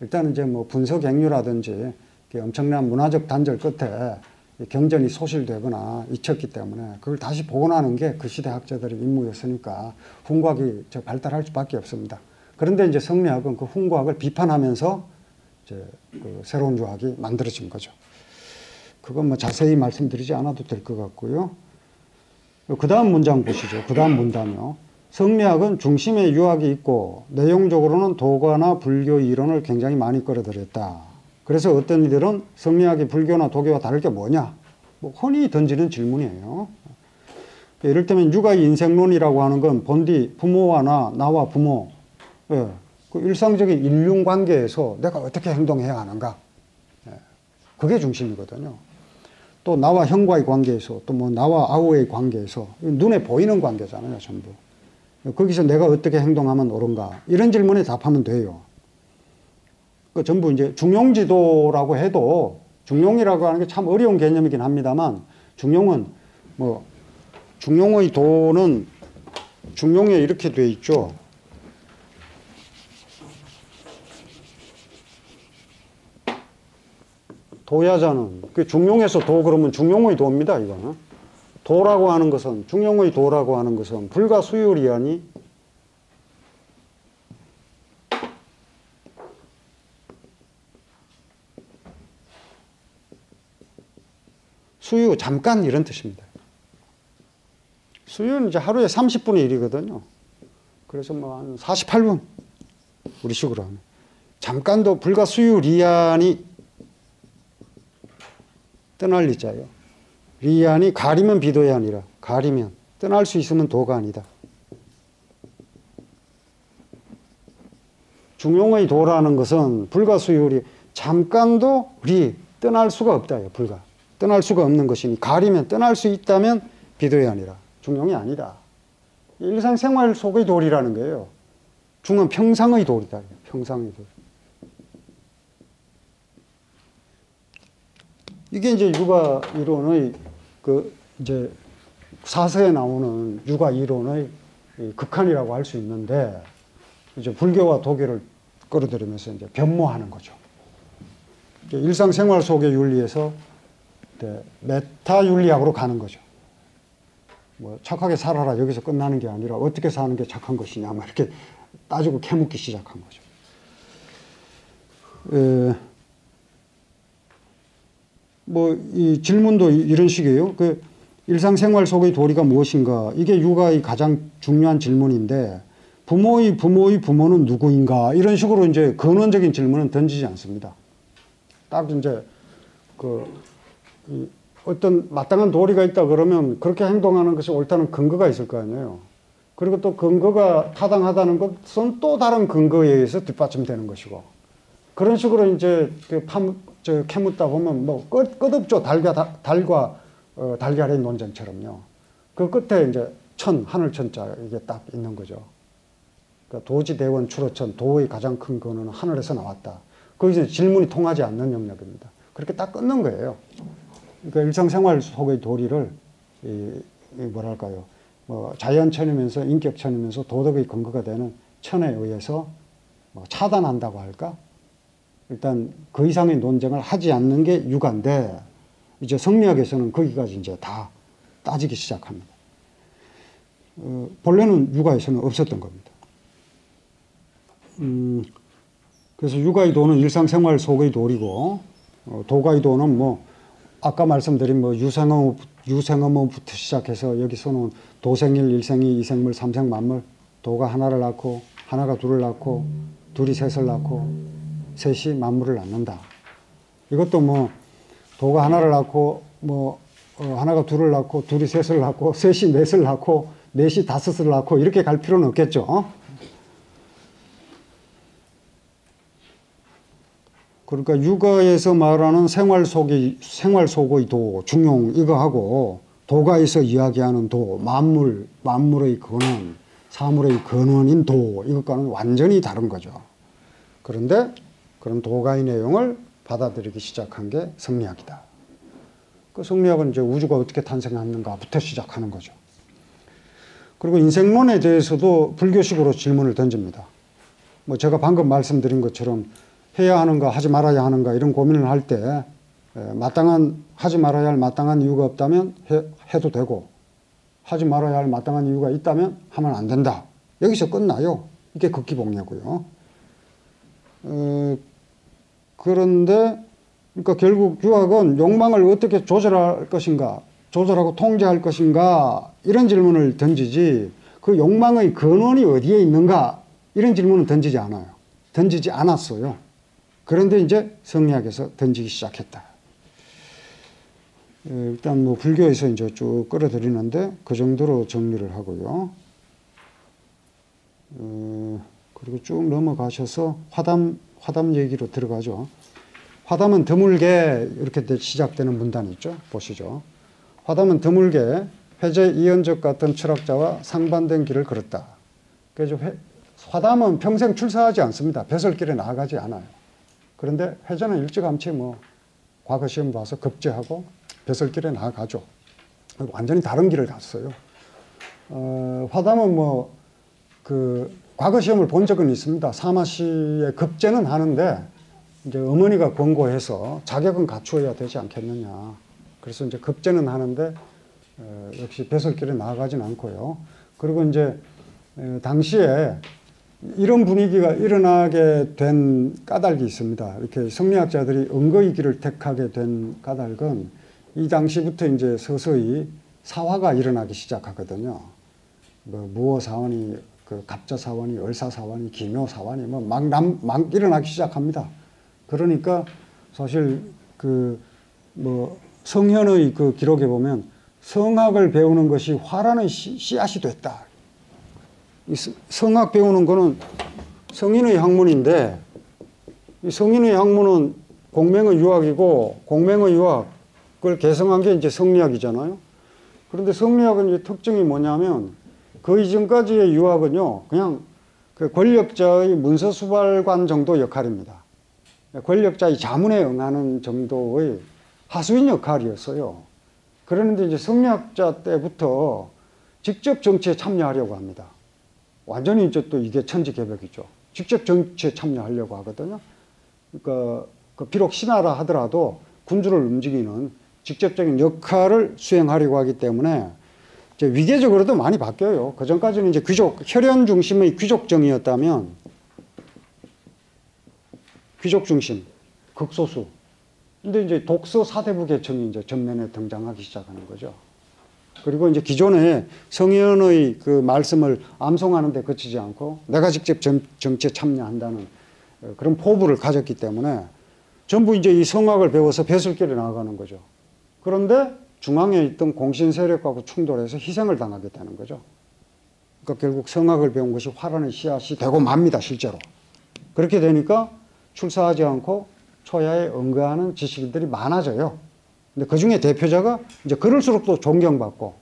일단 이제 뭐 분석 갱류라든지 엄청난 문화적 단절 끝에 경전이 소실되거나 잊혔기 때문에 그걸 다시 복원하는 게 그 시대 학자들의 임무였으니까 훈구학이 저 발달할 수밖에 없습니다. 그런데 이제 성리학은 그 훈구학을 비판하면서 이제 그 새로운 유학이 만들어진 거죠. 그건 뭐 자세히 말씀드리지 않아도 될 것 같고요. 그 다음 문장 보시죠. 그 다음 문단요. 성리학은 중심에 유학이 있고 내용적으로는 도가나 불교 이론을 굉장히 많이 끌어들였다. 그래서 어떤 이들은 성리학이 불교나 도교와 다를 게 뭐냐? 뭐 흔히 던지는 질문이에요. 예를 들면 육아의 인생론이라고 하는 건 본디 부모와 나, 나와 부모, 예, 그 일상적인 인륜 관계에서 내가 어떻게 행동해야 하는가? 예, 그게 중심이거든요. 또 나와 형과의 관계에서 또 뭐 나와 아우의 관계에서 눈에 보이는 관계잖아요, 전부. 거기서 내가 어떻게 행동하면 옳은가? 이런 질문에 답하면 돼요. 그 전부 이제 중용지도라고 해도 중용이라고 하는 게 참 어려운 개념이긴 합니다만 중용은 뭐 중용의 도는 중용에 이렇게 돼 있죠. 도야자는 그 중용에서 도 그러면 중용의 도입니다. 이거는 도라고 하는 것은 중용의 도라고 하는 것은 불가 수율이 아니 수유 잠깐 이런 뜻입니다. 수유는 이제 하루에 30분의 1이거든요. 그래서 뭐 한 48분 우리 식으로 하면 잠깐도 불가 수유 리안이 떠날 리자요. 리안이 가리면 비도가 아니라 가리면 떠날 수 있으면 도가 아니다. 중용의 도라는 것은 불가 수율이 잠깐도 리 떠날 수가 없다요. 불가 떠날 수가 없는 것이니 가리면 떠날 수 있다면 비도가 아니라 중용이 아니다. 일상생활 속의 도리라는 거예요. 중은 평상의 도리다. 평상의 도리. 이게 이제 육아 이론의 그 이제 사서에 나오는 육아 이론의 극한이라고 할 수 있는데 이제 불교와 도교를 끌어들이면서 이제 변모하는 거죠. 일상생활 속의 윤리에서 메타 윤리학으로 가는 거죠. 뭐 착하게 살아라 여기서 끝나는 게 아니라 어떻게 사는 게 착한 것이냐 막 이렇게 따지고 캐묻기 시작한 거죠. 에, 뭐이 질문도 이런 식이에요. 그 일상생활 속의 도리가 무엇인가? 이게 육아의 가장 중요한 질문인데 부모의 부모의 부모는 누구인가? 이런 식으로 이제 근원적인 질문은 던지지 않습니다. 딱 이제 그 어떤 마땅한 도리가 있다 그러면 그렇게 행동하는 것이 옳다는 근거가 있을 거 아니에요. 그리고 또 근거가 타당하다는 것은 또 다른 근거에 의해서 뒷받침되는 것이고 그런 식으로 이제 그 파, 저 캐묻다 보면 뭐 끝, 끝없죠. 달과, 달과 어, 달걀의 논쟁처럼요. 그 끝에 이제 천, 하늘 천자 이게 딱 있는 거죠. 그러니까 도지대원 추로천, 도의 가장 큰 근원은 하늘에서 나왔다. 거기서 질문이 통하지 않는 영역입니다. 그렇게 딱 끊는 거예요. 그러니까 일상생활 속의 도리를 이, 이 뭐랄까요. 뭐 자연천이면서 인격천이면서 도덕의 근거가 되는 천에 의해서 뭐 차단한다고 할까? 일단 그 이상의 논쟁을 하지 않는 게 육아인데 이제 성리학에서는 거기까지 이제 다 따지기 시작합니다. 어, 본래는 육아에서는 없었던 겁니다. 음, 그래서 육아의 도는 일상생활 속의 도리고 어, 도가의 도는 뭐 아까 말씀드린 뭐 유생업 유생업부터 시작해서 여기서는 도생일, 일생이, 이생물, 삼생, 만물 도가 하나를 낳고 하나가 둘을 낳고 둘이 셋을 낳고 셋이 만물을 낳는다. 이것도 뭐 도가 하나를 낳고 뭐 어, 하나가 둘을 낳고 둘이 셋을 낳고 셋이 넷을 낳고 넷이 다섯을 낳고 이렇게 갈 필요는 없겠죠. 어? 그러니까 육아에서 말하는 생활 속의 생활 속의 도 중용 이거하고 도가에서 이야기하는 도, 만물, 만물의 근원, 사물의 근원인 도, 이것과는 완전히 다른 거죠. 그런데 그런 도가의 내용을 받아들이기 시작한 게 성리학이다. 그 성리학은 이제 우주가 어떻게 탄생했는가부터 시작하는 거죠. 그리고 인생론에 대해서도 불교식으로 질문을 던집니다. 뭐 제가 방금 말씀드린 것처럼 해야 하는가 하지 말아야 하는가 이런 고민을 할 때 마땅한 하지 말아야 할 마땅한 이유가 없다면 해, 해도 되고 하지 말아야 할 마땅한 이유가 있다면 하면 안 된다. 여기서 끝나요. 이게 극기복례고요. 어, 그런데 그러니까 결국 유학은 욕망을 어떻게 조절할 것인가, 조절하고 통제할 것인가 이런 질문을 던지지 그 욕망의 근원이 어디에 있는가 이런 질문을 던지지 않아요. 던지지 않았어요. 그런데 이제 성리학에서 던지기 시작했다. 예, 일단 뭐 불교에서 이제 쭉 끌어들이는데 그 정도로 정리를 하고요. 어, 그리고 쭉 넘어가셔서 화담 화담 얘기로 들어가죠. 화담은 드물게 이렇게 시작되는 문단이 있죠. 보시죠. 화담은 드물게 회제 이현적 같은 철학자와 상반된 길을 걸었다. 그래서 회, 화담은 평생 출사하지 않습니다. 배설길에 나아가지 않아요. 그런데 회전은 일찌감치 뭐 과거 시험 봐서 급제하고 배설길에 나아가죠. 완전히 다른 길을 갔어요. 어, 화담은 뭐 그 과거 시험을 본 적은 있습니다. 사마시에 급제는 하는데 이제 어머니가 권고해서 자격은 갖추어야 되지 않겠느냐. 그래서 이제 급제는 하는데 어, 역시 배설길에 나아가진 않고요. 그리고 이제 에, 당시에 이런 분위기가 일어나게 된 까닭이 있습니다. 이렇게 성리학자들이 은거의 길을 택하게 된 까닭은 이 당시부터 이제 서서히 사화가 일어나기 시작하거든요. 뭐 무어 사원이 그 갑자 사원이 을사 사원이 기묘 사원이 뭐막막 막 일어나기 시작합니다. 그러니까 사실 그 뭐 성현의 그 기록에 보면 성학을 배우는 것이 화라는 씨, 씨앗이 됐다. 이 성학 배우는 거는 성인의 학문인데 이 성인의 학문은 공맹의 유학이고 공맹의 유학을 개성한 게 이제 성리학이잖아요. 그런데 성리학은 이제 특징이 뭐냐면 그 이전까지의 유학은요 그냥 그 권력자의 문서 수발관 정도 역할입니다. 권력자의 자문에 응하는 정도의 하수인 역할이었어요. 그러는데 이제 성리학자 때부터 직접 정치에 참여하려고 합니다. 완전히 이제 또 이게 천지개벽이죠. 직접 정치에 참여하려고 하거든요. 그러니까 그 비록 신하라 하더라도 군주를 움직이는 직접적인 역할을 수행하려고 하기 때문에 이제 위계적으로도 많이 바뀌어요. 그 전까지는 이제 귀족, 혈연 중심의 귀족 정이었다면 귀족 중심, 극소수. 근데 이제 독서 사대부 계층이 이제 전면에 등장하기 시작하는 거죠. 그리고 이제 기존에 성현의 그 말씀을 암송하는 데 그치지 않고 내가 직접 정, 정치에 참여한다는 그런 포부를 가졌기 때문에 전부 이제 이 성악을 배워서 배설길에 나아가는 거죠. 그런데 중앙에 있던 공신 세력하고 충돌해서 희생을 당하게 되는 거죠. 그러니까 결국 성악을 배운 것이 화란의 씨앗이 되고 맙니다, 실제로. 그렇게 되니까 출사하지 않고 초야에 응가하는 지식인들이 많아져요. 근데 그 중에 대표자가 이제 그럴수록 또 존경받고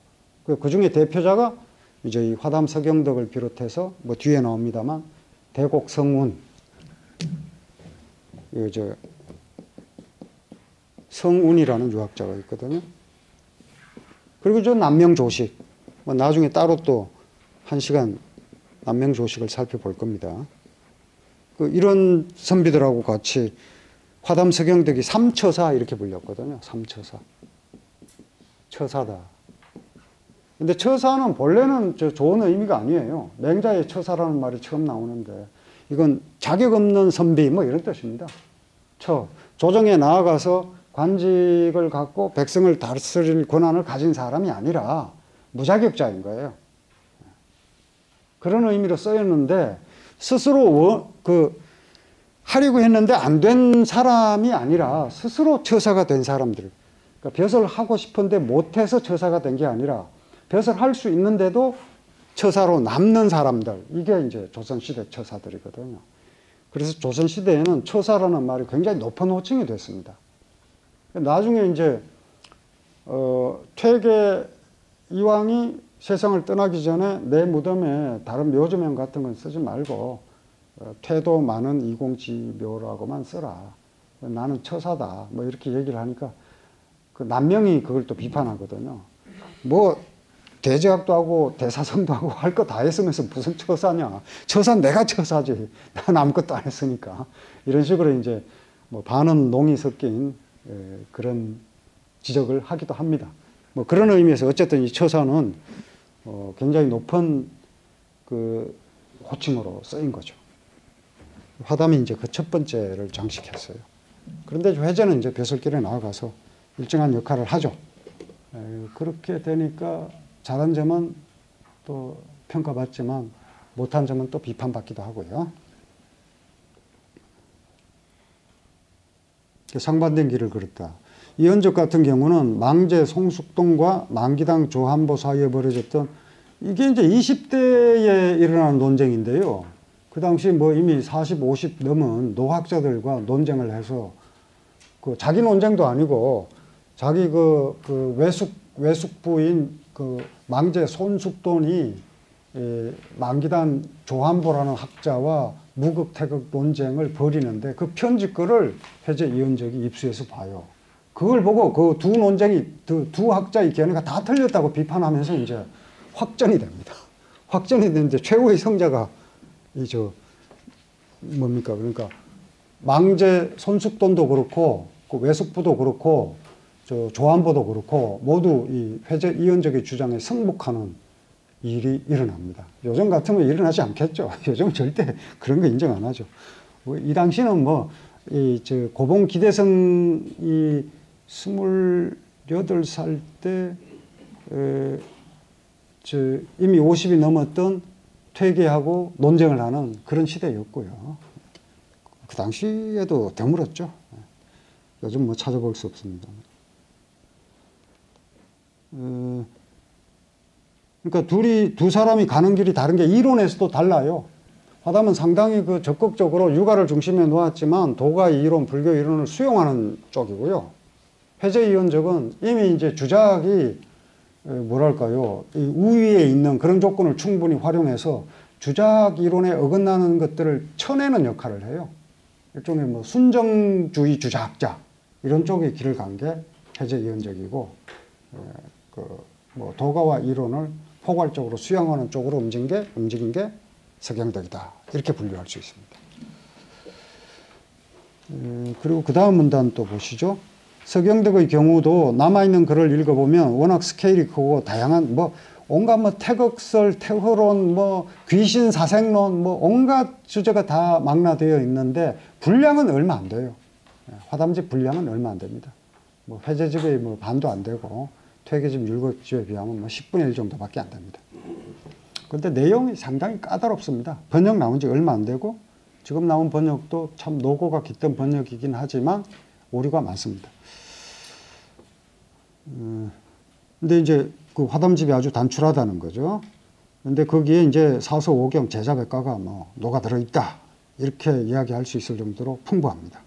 그 중에 대표자가 이제 이 화담 서경덕을 비롯해서 뭐 뒤에 나옵니다만 대곡 성운 이저 성운이라는 유학자가 있거든요. 그리고 저 남명 조식 뭐 나중에 따로 또 한 시간 남명 조식을 살펴볼 겁니다. 그 이런 선비들하고 같이 화담 서경덕이 삼처사 이렇게 불렸거든요. 삼처사. 처사다. 근데 처사는 본래는 저 좋은 의미가 아니에요. 맹자의 처사라는 말이 처음 나오는데 이건 자격 없는 선비 뭐 이런 뜻입니다. 처. 조정에 나아가서 관직을 갖고 백성을 다스릴 권한을 가진 사람이 아니라 무자격자인 거예요. 그런 의미로 쓰였는데 스스로 그 하려고 했는데 안 된 사람이 아니라 스스로 처사가 된 사람들. 그러니까 벼슬 하고 싶은데 못해서 처사가 된 게 아니라 벼슬 할 수 있는데도 처사로 남는 사람들. 이게 이제 조선시대 처사들이거든요. 그래서 조선시대에는 처사라는 말이 굉장히 높은 호칭이 됐습니다. 나중에 이제, 어, 퇴계 이왕이 세상을 떠나기 전에 내 무덤에 다른 묘조명 같은 건 쓰지 말고 어, 태도 많은 이공지묘라고만 써라. 나는 처사다. 뭐 이렇게 얘기를 하니까 그 남명이 그걸 또 비판하거든요. 뭐 대제학도 하고 대사성도 하고 할 거 다 했으면서 무슨 처사냐. 처사 내가 처사지. 난 아무것도 안 했으니까. 이런 식으로 이제 뭐 반은 농이 섞인 에, 그런 지적을 하기도 합니다. 뭐 그런 의미에서 어쨌든 이 처사는 어, 굉장히 높은 그 호칭으로 쓰인 거죠. 화담이 이제 그 첫 번째를 장식했어요. 그런데 회제는 이제 벼슬길에 나아가서 일정한 역할을 하죠. 에, 그렇게 되니까 잘한 점은 또 평가받지만 못한 점은 또 비판받기도 하고요. 상반된 길을 걸었다. 이현적 같은 경우는 망제 송숙동과 망기당 조한보 사이에 벌어졌던 이게 이제 20대에 일어난 논쟁인데요. 그 당시 뭐 이미 40, 50 넘은 노학자들과 논쟁을 해서 그 자기 논쟁도 아니고 자기 그, 그 외숙 외숙부인 그 망제 손숙돈이 에, 망기단 조한보라는 학자와 무극태극 논쟁을 벌이는데 그 거를 해제 이현적이 입수해서 봐요. 그걸 보고 그 두 논쟁이 두, 두 학자의 견해가 다 틀렸다고 비판하면서 이제 확전이 됩니다. 확전이 되는데 최후의 성자가 이 저 뭡니까 그러니까 망제 손숙돈도 그렇고 그 외숙부도 그렇고 저 조한보도 그렇고 모두 이 회제 이현적의 주장에 승복하는 일이 일어납니다. 요즘 같으면 일어나지 않겠죠. 요즘 절대 그런 거 인정 안 하죠. 뭐이 당시는 뭐, 이, 저, 고봉 기대성이 스물여덟 살 때, 에, 저, 이미 50이 넘었던 퇴계하고 논쟁을 하는 그런 시대였고요. 그 당시에도 드물었죠. 요즘 뭐 찾아볼 수 없습니다. 어, 그러니까 둘이 두 사람이 가는 길이 다른 게 이론에서도 달라요. 화담은 상당히 그 적극적으로 육아를 중심에 놓았지만 도가 이론, 불교 이론을 수용하는 쪽이고요. 회제 이원적은 이미 이제 주작이 에, 뭐랄까요, 이 우위에 있는 그런 조건을 충분히 활용해서 주작 이론에 어긋나는 것들을 쳐내는 역할을 해요. 일종의 뭐 순정주의 주작자 이런 쪽에 길을 간 게 해제 이원적이고 그뭐 도가와 이론을 포괄적으로 수용하는 쪽으로 움직인 게 움직인 게 서경덕이다 이렇게 분류할 수 있습니다. 음, 그리고 그 다음 문단 또 보시죠. 서경덕의 경우도 남아있는 글을 읽어보면 워낙 스케일이 크고 다양한 뭐 온갖 뭐 태극설, 태호론, 뭐 귀신 사생론, 뭐 온갖 주제가 다 망라되어 있는데 분량은 얼마 안 돼요. 예, 화담집 분량은 얼마 안 됩니다. 뭐 회제집의 뭐 반도 안 되고 퇴계집 율곡집에 비하면 뭐 10분의 1 정도밖에 안 됩니다. 그런데 내용이 상당히 까다롭습니다. 번역 나온 지 얼마 안 되고 지금 나온 번역도 참 노고가 깃든 번역이긴 하지만 오류가 많습니다. 음, 근데 이제 그 화담집이 아주 단출하다는 거죠. 근데 거기에 이제 사서 오경 제자백과가 뭐 녹아 들어 있다 이렇게 이야기할 수 있을 정도로 풍부합니다.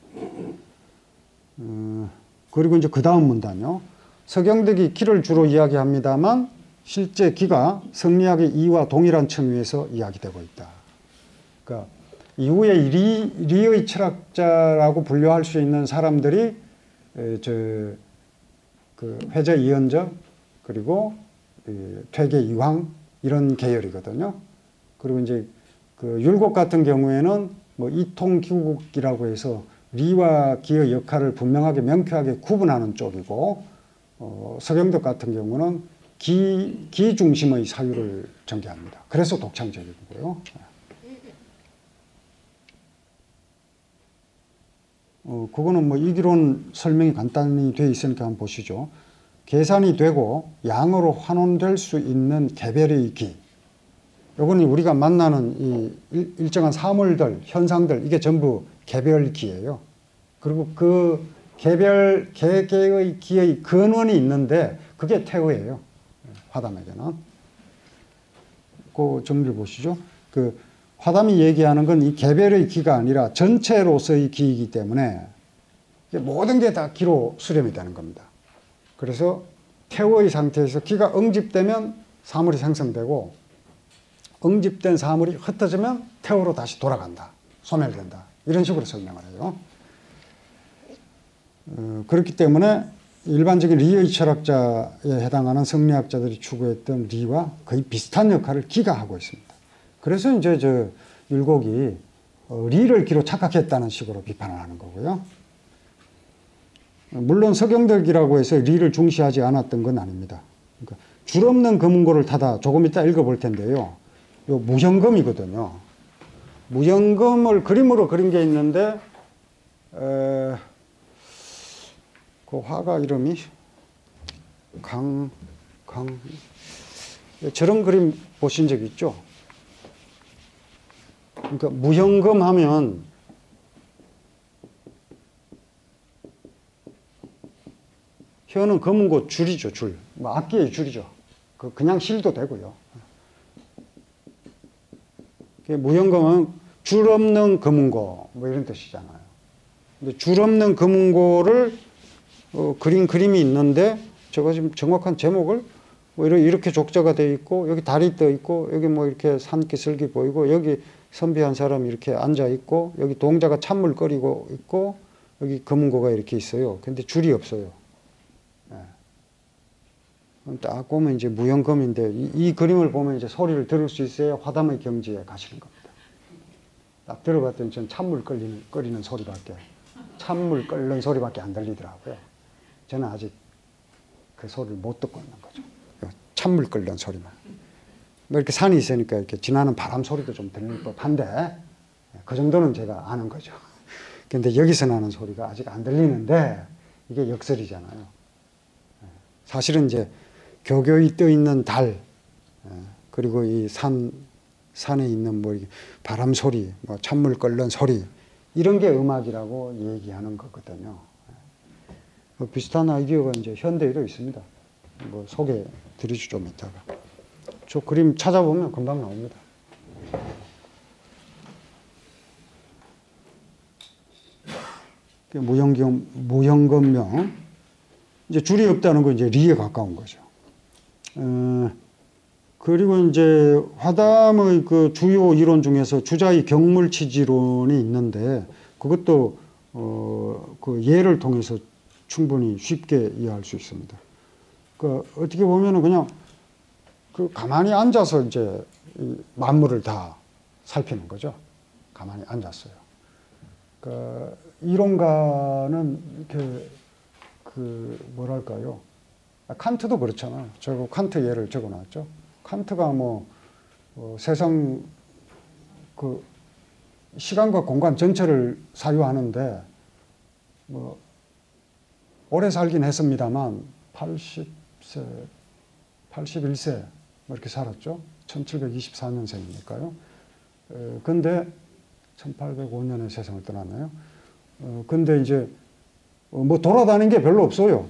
음, 그리고 이제 그 다음 문단요. 서경덕이 기를 주로 이야기합니다만 실제 기가 성리학의 이와 동일한 층위에서 이야기되고 있다. 그러니까 이후에 리, 리의 철학자라고 분류할 수 있는 사람들이 에, 저 그 회제 이현적 그리고 이 퇴계 이황 이런 계열이거든요. 그리고 이제 그 율곡 같은 경우에는 뭐 이통 기국이라고 해서 리와 기의 역할을 분명하게 명쾌하게 구분하는 쪽이고 어, 서경덕 같은 경우는 기, 기 중심의 사유를 전개합니다. 그래서 독창적이고요. 어, 그거는 뭐 이기론 설명이 간단히 되어 있으니까 한번 보시죠. 계산이 되고 양으로 환원될 수 있는 개별의 기. 요거는 우리가 만나는 이 일- 일정한 사물들, 현상들, 이게 전부 개별 기예요. 그리고 그 개별, 개개의 기의 근원이 있는데 그게 태우예요. 화담에게는. 그 정리를 보시죠. 그 화담이 얘기하는 건 이 개별의 기가 아니라 전체로서의 기이기 때문에 모든 게 다 기로 수렴이 되는 겁니다. 그래서 태우의 상태에서 기가 응집되면 사물이 생성되고 응집된 사물이 흩어지면 태우로 다시 돌아간다. 소멸된다. 이런 식으로 설명을 해요. 어, 그렇기 때문에 일반적인 리의 철학자에 해당하는 성리학자들이 추구했던 리와 거의 비슷한 역할을 기가 하고 있습니다. 그래서 이제 저 율곡이 어, 리를 기로 착각했다는 식으로 비판을 하는 거고요. 물론 서경덕이라고 해서 리를 중시하지 않았던 건 아닙니다. 그러니까 줄 없는 금은고를 타다 조금 이따 읽어볼 텐데요. 요 무형금이거든요. 무형금을 그림으로 그린 게 있는데 에, 그 화가 이름이 강, 강, 저런 그림 보신 적 있죠? 그러니까 무형금 하면 혀는 검은 곳 줄이죠, 줄. 뭐 악기의 줄이죠. 그 그냥 실도 되고요. 무형검은 줄 없는 검은고 뭐 이런 뜻이잖아요. 근데 줄 없는 검은고를 어, 그린 그림이 있는데 제가 지금 정확한 제목을 뭐 이렇게, 족자가 돼 있고 여기 달이 떠 있고 여기 뭐 이렇게 산기슭이 보이고 여기 선비한 사람이 이렇게 앉아 있고 여기 동자가 찬물 끓이고 있고 여기 검은고가 이렇게 있어요. 근데 줄이 없어요. 예. 딱 보면 이제 무형검인데 이, 이, 그림을 보면 이제 소리를 들을 수 있어야 화담의 경지에 가시는 겁니다. 딱 들어봤더니 전 찬물 끓이는, 끓이는 소리밖에 찬물 끓는 소리밖에 안 들리더라고요. 저는 아직 그 소리를 못 듣고 있는 거죠. 찬물 끓는 소리만. 뭐 이렇게 산이 있으니까 이렇게 지나는 바람 소리도 좀 들릴 법한데 그 정도는 제가 아는 거죠. 근데 여기서 나는 소리가 아직 안 들리는데 이게 역설이잖아요. 사실은 이제 교교히 떠 있는 달 그리고 이 산 산에 있는 뭐 바람 소리, 뭐 찬물 끓는 소리 이런 게 음악이라고 얘기하는 거거든요. 뭐 비슷한 아이디어가 이제 현대에도 있습니다. 뭐 소개 드리죠 좀 이따가. 저 그림 찾아보면 금방 나옵니다. 무형검, 무형검명. 이제 줄이 없다는 건 이제 리에 가까운 거죠. 어, 그리고 이제 화담의 그 주요 이론 중에서 주자의 경물치지론이 있는데 그것도 어, 그 예를 통해서 충분히 쉽게 이해할 수 있습니다. 그 어떻게 보면은 그냥 그 가만히 앉아서 이제 만물을 다 살피는 거죠. 가만히 앉았어요. 그 이론가는 이렇게 그 뭐랄까요? 칸트도 그렇잖아요. 저거 칸트 예를 적어놨죠. 칸트가 뭐 어, 세상 그 시간과 공간 전체를 사유하는데 뭐 오래 살긴 했습니다만 80세, 81세 뭐 이렇게 살았죠. 1724년생이니까요. 에, 근데 1805년에 세상을 떠났나요? 어, 근데 이제 어, 뭐 돌아다닌 게 별로 없어요.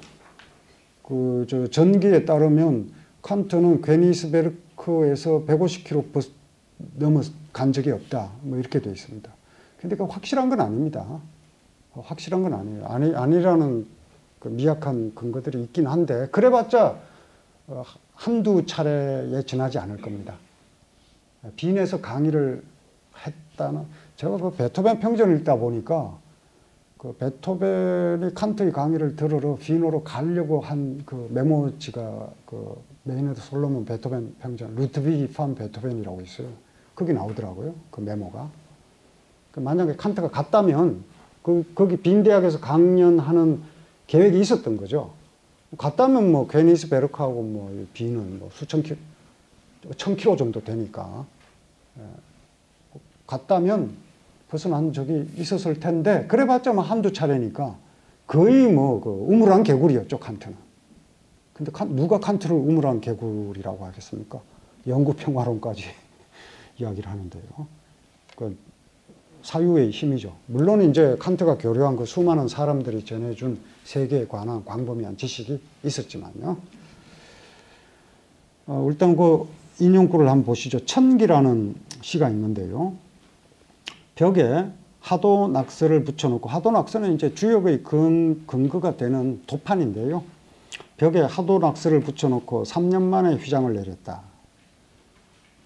그 저 전기에 따르면 칸트는 괴니스베르크에서 150km 넘어 간 적이 없다. 뭐 이렇게 돼 있습니다. 근데 그 확실한 건 아닙니다. 확실한 건 아니에요. 아니, 아니라는 그 미약한 근거들이 있긴 한데, 그래봤자 어, 한두 차례에 지나지 않을 겁니다. 빈에서 강의를 했다는, 제가 그 베토벤 평전을 읽다 보니까 그 베토벤이 칸트의 강의를 들으러 빈으로 가려고 한 그 메모지가 그 메이너드 솔로몬 베토벤 평전, 루트비히 판 베토벤이라고 있어요. 거기 나오더라고요. 그 메모가. 그 만약에 칸트가 갔다면 그 거기 빈 대학에서 강연하는 계획이 있었던 거죠. 갔다면 뭐 괴니스 베르크하고 뭐 비는 뭐 수천 킬로, 천 킬로 정도 되니까 예. 갔다면 벗어난 적이 있었을 텐데 그래봤자 뭐 한두 차례니까 거의 뭐 그 우물한 개구리였죠 칸트는. 근데 칸, 누가 칸트를 우물한 개구리라고 하겠습니까? 영구 평화론까지 이야기를 하는데요. 그 사유의 힘이죠. 물론 이제 칸트가 교류한 그 수많은 사람들이 전해준 세계에 관한 광범위한 지식이 있었지만요. 어, 일단 그 인용구를 한번 보시죠. 천기라는 시가 있는데요. 벽에 하도 낙서를 붙여놓고 하도 낙서는 이제 주역의 근, 근거가 되는 도판인데요. 벽에 하도 낙서를 붙여놓고 3년 만에 휘장을 내렸다.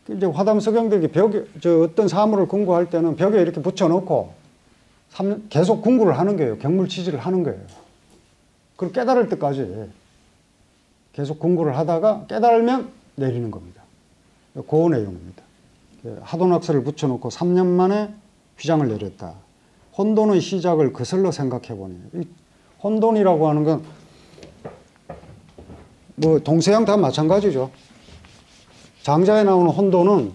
그 이제 화담 서경들이 벽에 저 어떤 사물을 궁구할 때는 벽에 이렇게 붙여놓고 3년 계속 궁구를 하는 거예요. 경물 취지를 하는 거예요. 그걸 깨달을 때까지 계속 궁구를 하다가 깨달으면 내리는 겁니다. 그 내용입니다. 하도 낙서를 붙여놓고 3년 만에 휘장을 내렸다. 혼돈의 시작을 그슬로 생각해 보니 이 혼돈이라고 하는 건 뭐 동서양 다 마찬가지죠. 장자에 나오는 혼돈은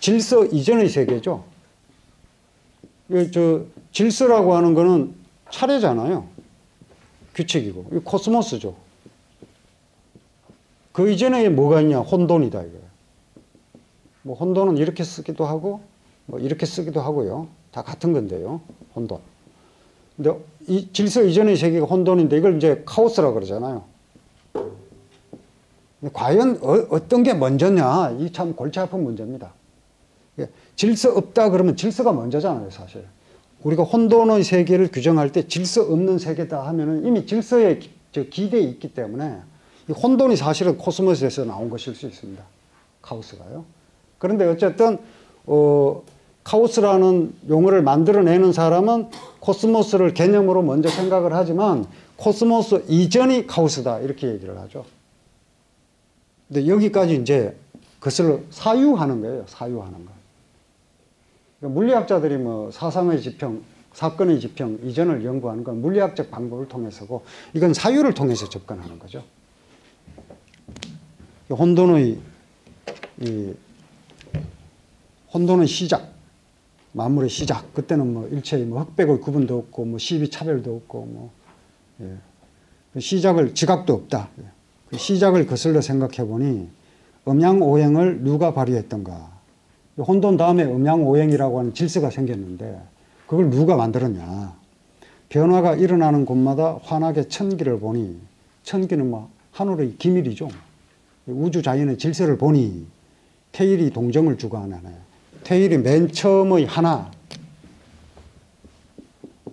질서 이전의 세계죠. 이저 질서라고 하는 거는 차례잖아요. 규칙이고 이 코스모스죠. 그 이전에 뭐가 있냐? 혼돈이다 이거예요. 뭐 혼돈은 이렇게 쓰기도 하고 뭐 이렇게 쓰기도 하고요. 다 같은 건데요. 혼돈. 근데 이 질서 이전의 세계가 혼돈인데 이걸 이제 카오스라고 그러잖아요. 과연 어, 떤게 먼저냐? 이 참 골치 아픈 문제입니다. 예, 질서 없다 그러면 질서가 먼저잖아요, 사실. 우리가 혼돈의 세계를 규정할 때 질서 없는 세계다 하면은 이미 질서에 기대에 있기 때문에 이 혼돈이 사실은 코스모스에서 나온 것일 수 있습니다. 카오스가요. 그런데 어쨌든 어, 카오스라는 용어를 만들어내는 사람은 코스모스를 개념으로 먼저 생각을 하지만 코스모스 이전이 카오스다 이렇게 얘기를 하죠. 근데 여기까지 이제 그것을 사유하는 거예요. 사유하는 거. 그러니까 물리학자들이 뭐 사상의 지평, 사건의 지평 이전을 연구하는 건 물리학적 방법을 통해서고 이건 사유를 통해서 접근하는 거죠. 이 혼돈의 이 혼돈의 시작, 만물의 시작. 그때는 뭐 일체의 뭐 흑백의 구분도 없고 뭐 시비 차별도 없고 뭐 예. 그 시작을 지각도 없다. 예. 그 시작을 거슬러 생각해 보니 음양오행을 누가 발휘했던가? 혼돈 다음에 음양오행이라고 하는 질서가 생겼는데 그걸 누가 만들었냐? 변화가 일어나는 곳마다 환하게 천기를 보니 천기는 뭐 하늘의 기밀이죠. 우주 자연의 질서를 보니 태일이 동정을 주관하네. 태일이 맨 처음의 하나.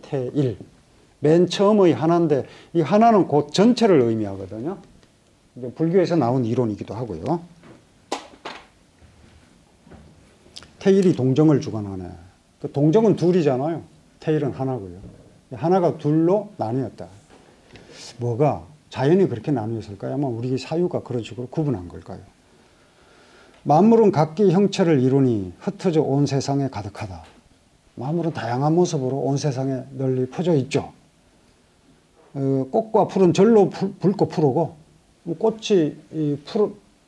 태일. 맨 처음의 하나인데 이 하나는 곧 전체를 의미하거든요. 불교에서 나온 이론이기도 하고요. 태일이 동정을 주관하네. 그 동정은 둘이잖아요. 태일은 하나고요. 하나가 둘로 나뉘었다. 뭐가 자연이 그렇게 나뉘었을까요? 아마 우리 사유가 그런 식으로 구분한 걸까요? 만물은 각기 형체를 이루니 흩어져 온 세상에 가득하다. 만물은 다양한 모습으로 온 세상에 널리 퍼져 있죠. 어, 꽃과 풀은 절로 풀, 붉고 푸르고 뭐 꽃이 이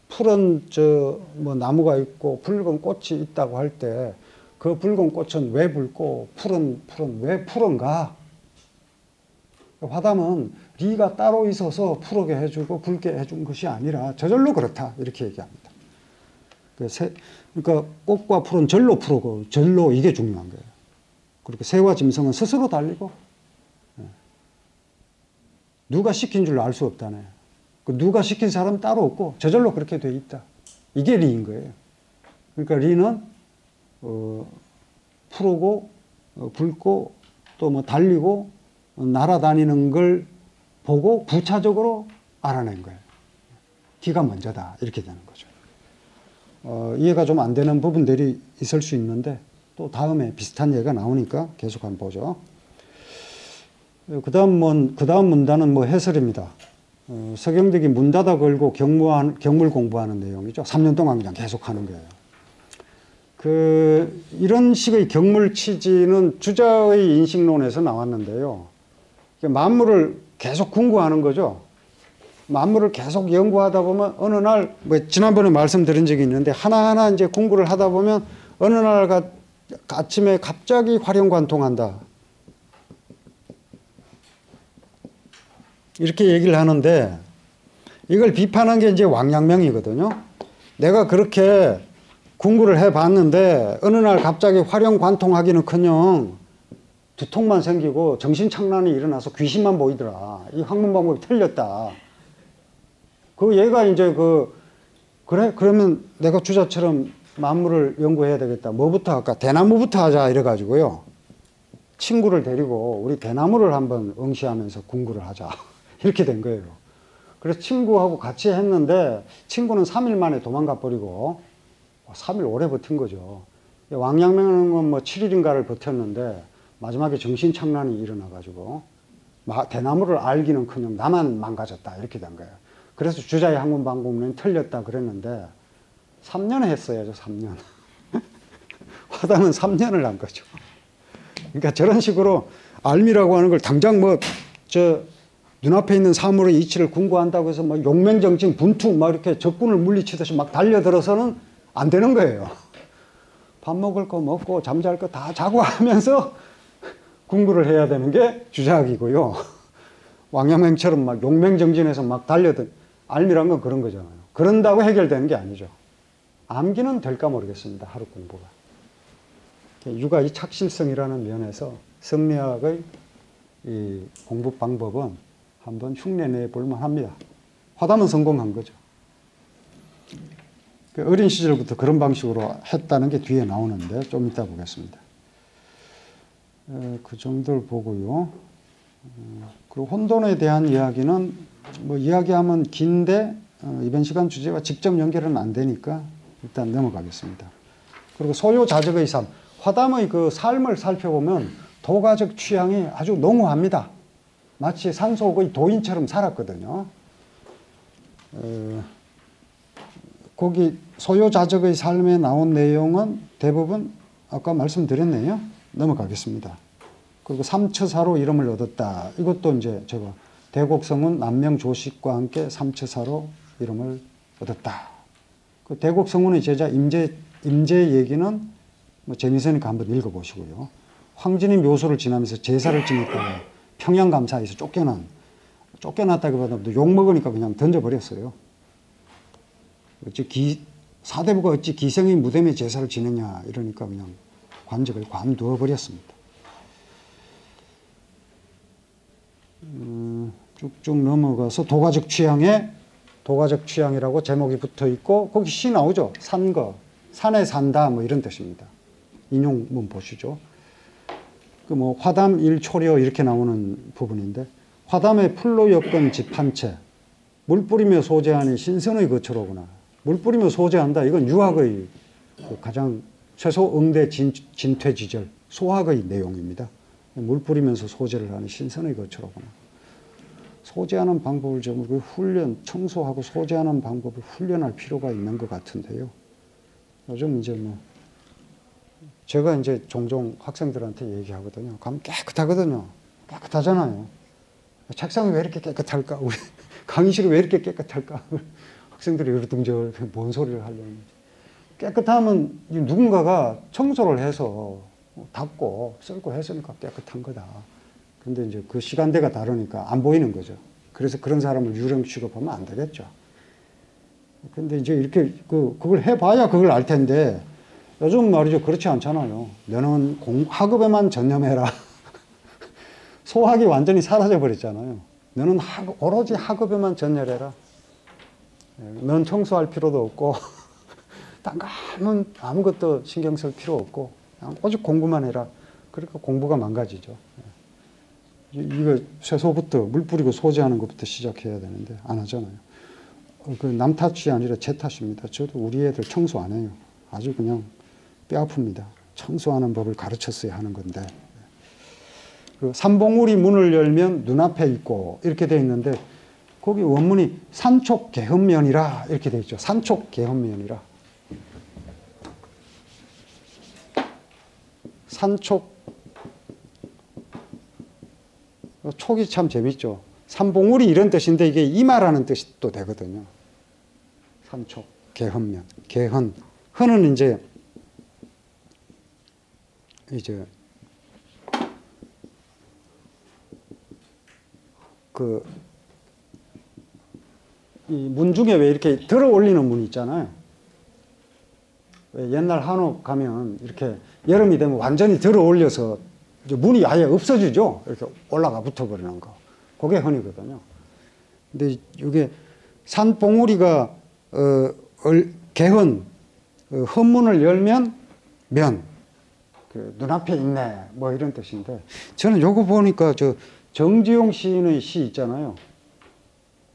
푸른 저 뭐 나무가 있고 붉은 꽃이 있다고 할 때 그 붉은 꽃은 왜 붉고 푸른 푸른 왜 푸른가? 화담은 리가 따로 있어서 푸르게 해주고 붉게 해준 것이 아니라 저절로 그렇다 이렇게 얘기합니다. 그 새, 그러니까 꽃과 풀은 절로 푸르고 절로 이게 중요한 거예요. 그렇게 새와 짐승은 스스로 달리고 예. 누가 시킨 줄 알 수 없다네. 그 누가 시킨 사람 따로 없고 저절로 그렇게 돼 있다. 이게 리인 거예요. 그러니까 리는 어, 푸르고 어, 붉고 또 뭐 달리고 어, 날아다니는 걸 보고 부차적으로 알아낸 거예요. 기가 먼저다 이렇게 되는 거죠. 어, 이해가 좀 안 되는 부분들이 있을 수 있는데 또 다음에 비슷한 얘기가 나오니까 계속 한번 보죠. 그 다음 문, 그 다음 문단은 뭐 해설입니다. 어, 서경덕이 문 닫아 걸고 경무한, 경물 공부하는 내용이죠. 3년 동안 그냥 계속 하는 거예요. 그, 이런 식의 경물 취지는 주자의 인식론에서 나왔는데요. 만물을 계속 궁구하는 거죠. 만물을 계속 연구하다 보면 어느 날, 뭐 지난번에 말씀드린 적이 있는데 하나하나 이제 공부를 하다 보면 어느 날 가, 아침에 갑자기 활용관통한다. 이렇게 얘기를 하는데 이걸 비판한 게 이제 왕양명이거든요. 내가 그렇게 공부를 해 봤는데 어느 날 갑자기 활용 관통하기는 커녕 두통만 생기고 정신 착란이 일어나서 귀신만 보이더라. 이 학문 방법이 틀렸다. 그 얘가 이제 그 그래 그러면 내가 주자처럼 만물을 연구해야 되겠다. 뭐부터 할까? 대나무부터 하자 이래 가지고요. 친구를 데리고 우리 대나무를 한번 응시하면서 공부를 하자. 이렇게 된 거예요. 그래서 친구하고 같이 했는데 친구는 3일 만에 도망가 버리고 3일 오래 버틴 거죠. 왕양명은 뭐 7일인가를 버텼는데 마지막에 정신착란이 일어나가지고 마- 대나무를 알기는커녕 나만 망가졌다 이렇게 된 거예요. 그래서 주자의 항문 방법론이 틀렸다 그랬는데 3년 했어야죠. 3년. 화담은 3년을 한 거죠. 그러니까 저런 식으로 알미라고 하는 걸 당장 뭐 저 눈앞에 있는 사물의 이치를 궁구한다고 해서 막 용맹정진 분투 막 이렇게 적군을 물리치듯이 막 달려들어서는 안 되는 거예요. 밥 먹을 거 먹고 잠잘 거 다 자고 하면서 공부를 해야 되는 게 주작이고요. 왕양맹처럼 막 용맹정진해서 막 달려들 알미란 건 그런 거잖아요. 그런다고 해결되는 게 아니죠. 암기는 될까 모르겠습니다. 하루 공부가. 육아의 착실성이라는 면에서 성리학의 이 공부 방법은 한번 흉내내 볼만 합니다. 화담은 성공한 거죠. 그 어린 시절부터 그런 방식으로 했다는 게 뒤에 나오는데 좀 이따 보겠습니다. 에, 그 정도를 보고요. 어, 그리고 혼돈에 대한 이야기는 뭐 이야기하면 긴데 어, 이번 시간 주제와 직접 연결은 안 되니까 일단 넘어가겠습니다. 그리고 소요 자적의 삶, 화담의 그 삶을 살펴보면 도가적 취향이 아주 농후합니다. 마치 산속의 도인처럼 살았거든요. 어, 거기 소요자적의 삶에 나온 내용은 대부분 아까 말씀드렸네요. 넘어가겠습니다. 그리고 삼처사로 이름을 얻었다. 이것도 이제 제가 대곡성은 남명 조식과 함께 삼처사로 이름을 얻었다. 그 대곡성운의 제자 임재 임재 얘기는 뭐 재미있으니까 한번 읽어보시고요. 황진이 묘소를 지나면서 제사를 지냈다가 평양 감사에서 쫓겨난 쫓겨났다기보다 욕 먹으니까 그냥 던져버렸어요. 어찌 기 사대부가 어찌 기생의 무덤에 제사를 지내냐 이러니까 그냥 관직을 관두어 버렸습니다. 음, 쭉쭉 넘어가서 도가적 취향에 도가적 취향이라고 제목이 붙어 있고 거기 시 나오죠. 산 거 산에 산다 뭐 이런 뜻입니다. 인용문 보시죠. 그 뭐 화담 일초려 이렇게 나오는 부분인데 화담의 풀로 엮은 집 한 채, 물 뿌리며 소재하니 신선의 거처로구나. 물 뿌리며 소재한다. 이건 유학의 그 가장 최소 응대 진, 진퇴지절 소학의 내용입니다. 물 뿌리면서 소재를 하는 신선의 거처로구나. 소재하는 방법을 좀그 훈련, 청소하고 소재하는 방법을 훈련할 필요가 있는 것 같은데요. 요즘 이제 뭐 제가 이제 종종 학생들한테 얘기하거든요. 가면 깨끗하거든요. 깨끗하잖아요. 책상이 왜 이렇게 깨끗할까? 우리 강의실이 왜 이렇게 깨끗할까? 학생들이 이러등절 뭔 소리를 하려는 깨끗하면 누군가가 청소를 해서 닦고 쓸고 했으니까 깨끗한 거다. 근데 이제 그 시간대가 다르니까 안 보이는 거죠. 그래서 그런 사람을 유령 취급하면 안 되겠죠. 근데 이제 이렇게 그, 그걸 해봐야 그걸 알 텐데 요즘 말이죠. 그렇지 않잖아요. 너는 공, 학업에만 전념해라. 소학이 완전히 사라져 버렸잖아요. 너는 학, 오로지 학업에만 전념해라. 넌 청소할 필요도 없고, 딴 거 아무, 아무것도 신경 쓸 필요 없고, 그냥 오직 공부만 해라. 그러니까 공부가 망가지죠. 이- 이거 세소부터 물 뿌리고 소재하는 것부터 시작해야 되는데 안 하잖아요. 어, 그남 탓이 아니라 제 탓입니다. 저도 우리 애들 청소 안 해요. 아주 그냥 뼈 아픕니다. 청소하는 법을 가르쳤어야 하는 건데. 그 삼봉우리 문을 열면 눈앞에 있고 이렇게 돼 있는데 거기 원문이 산촉 개헌면이라 이렇게 돼 있죠. 산촉 개헌면이라. 산촉 어, 촉이 참 재밌죠. 삼봉우리 이런 뜻인데 이게 이마라는 뜻도 되거든요. 삼촉 개헌면 개헌 헌은 이제 이제 그 이 문 중에 왜 이렇게 들어 올리는 문 있잖아요. 왜 옛날 한옥 가면 이렇게 여름이 되면 완전히 들어 올려서 문이 아예 없어지죠. 이렇게 올라가 붙어 버리는 거. 그게 헌이거든요. 근데 이게 산봉우리가 어, 얼, 개헌 어, 헌문을 열면 면 그 눈앞에 있네 뭐 이런 뜻인데 저는 요거 보니까 저 정지용 시인의 시 있잖아요.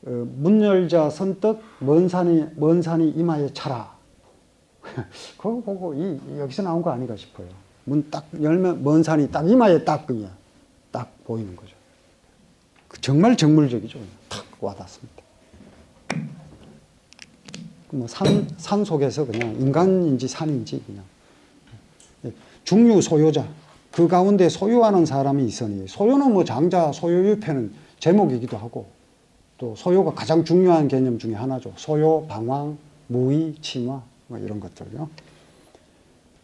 어, 문 열자 선뜻 먼 산이 먼 산이 이마에 차라. 그거 보고 이 여기서 나온 거 아닌가 싶어요. 문 딱 열면 먼 산이 딱 이마에 딱 그냥 딱 보이는 거죠. 그 정말 정물적이죠. 탁 와닿습니다. 뭐 산, 산 속에서 그냥 인간인지 산인지 그냥 예, 중유 소유자 그 가운데 소유하는 사람이 있으니 소유는 뭐 장자 소유유패는 제목이기도 하고 또 소유가 가장 중요한 개념 중에 하나죠. 소유, 방황, 무의, 친화 뭐 이런 것들요.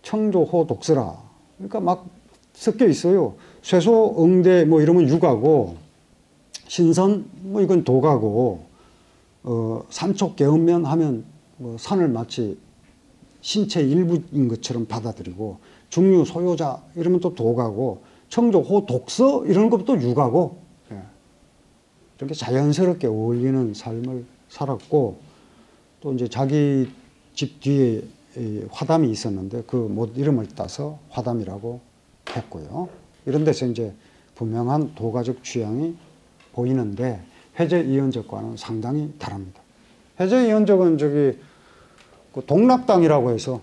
청조호 독서라 그러니까 막 섞여 있어요. 쇠소, 응대 뭐 이러면 육하고 신선 뭐 이건 도가고 어, 산촉 개음면 하면 뭐 산을 마치 신체 일부인 것처럼 받아들이고 중유 소유자 이러면 또 도가고 청조 호 독서 이런 것도 육하고 예. 이렇게 자연스럽게 어울리는 삶을 살았고 또 이제 자기 집 뒤에 이 화담이 있었는데 그 못 이름을 따서 화담이라고 했고요. 이런 데서 이제 분명한 도가적 취향이 보이는데 회제 이현적과는 상당히 다릅니다. 회제 이현적은 저기 그 동락당이라고 해서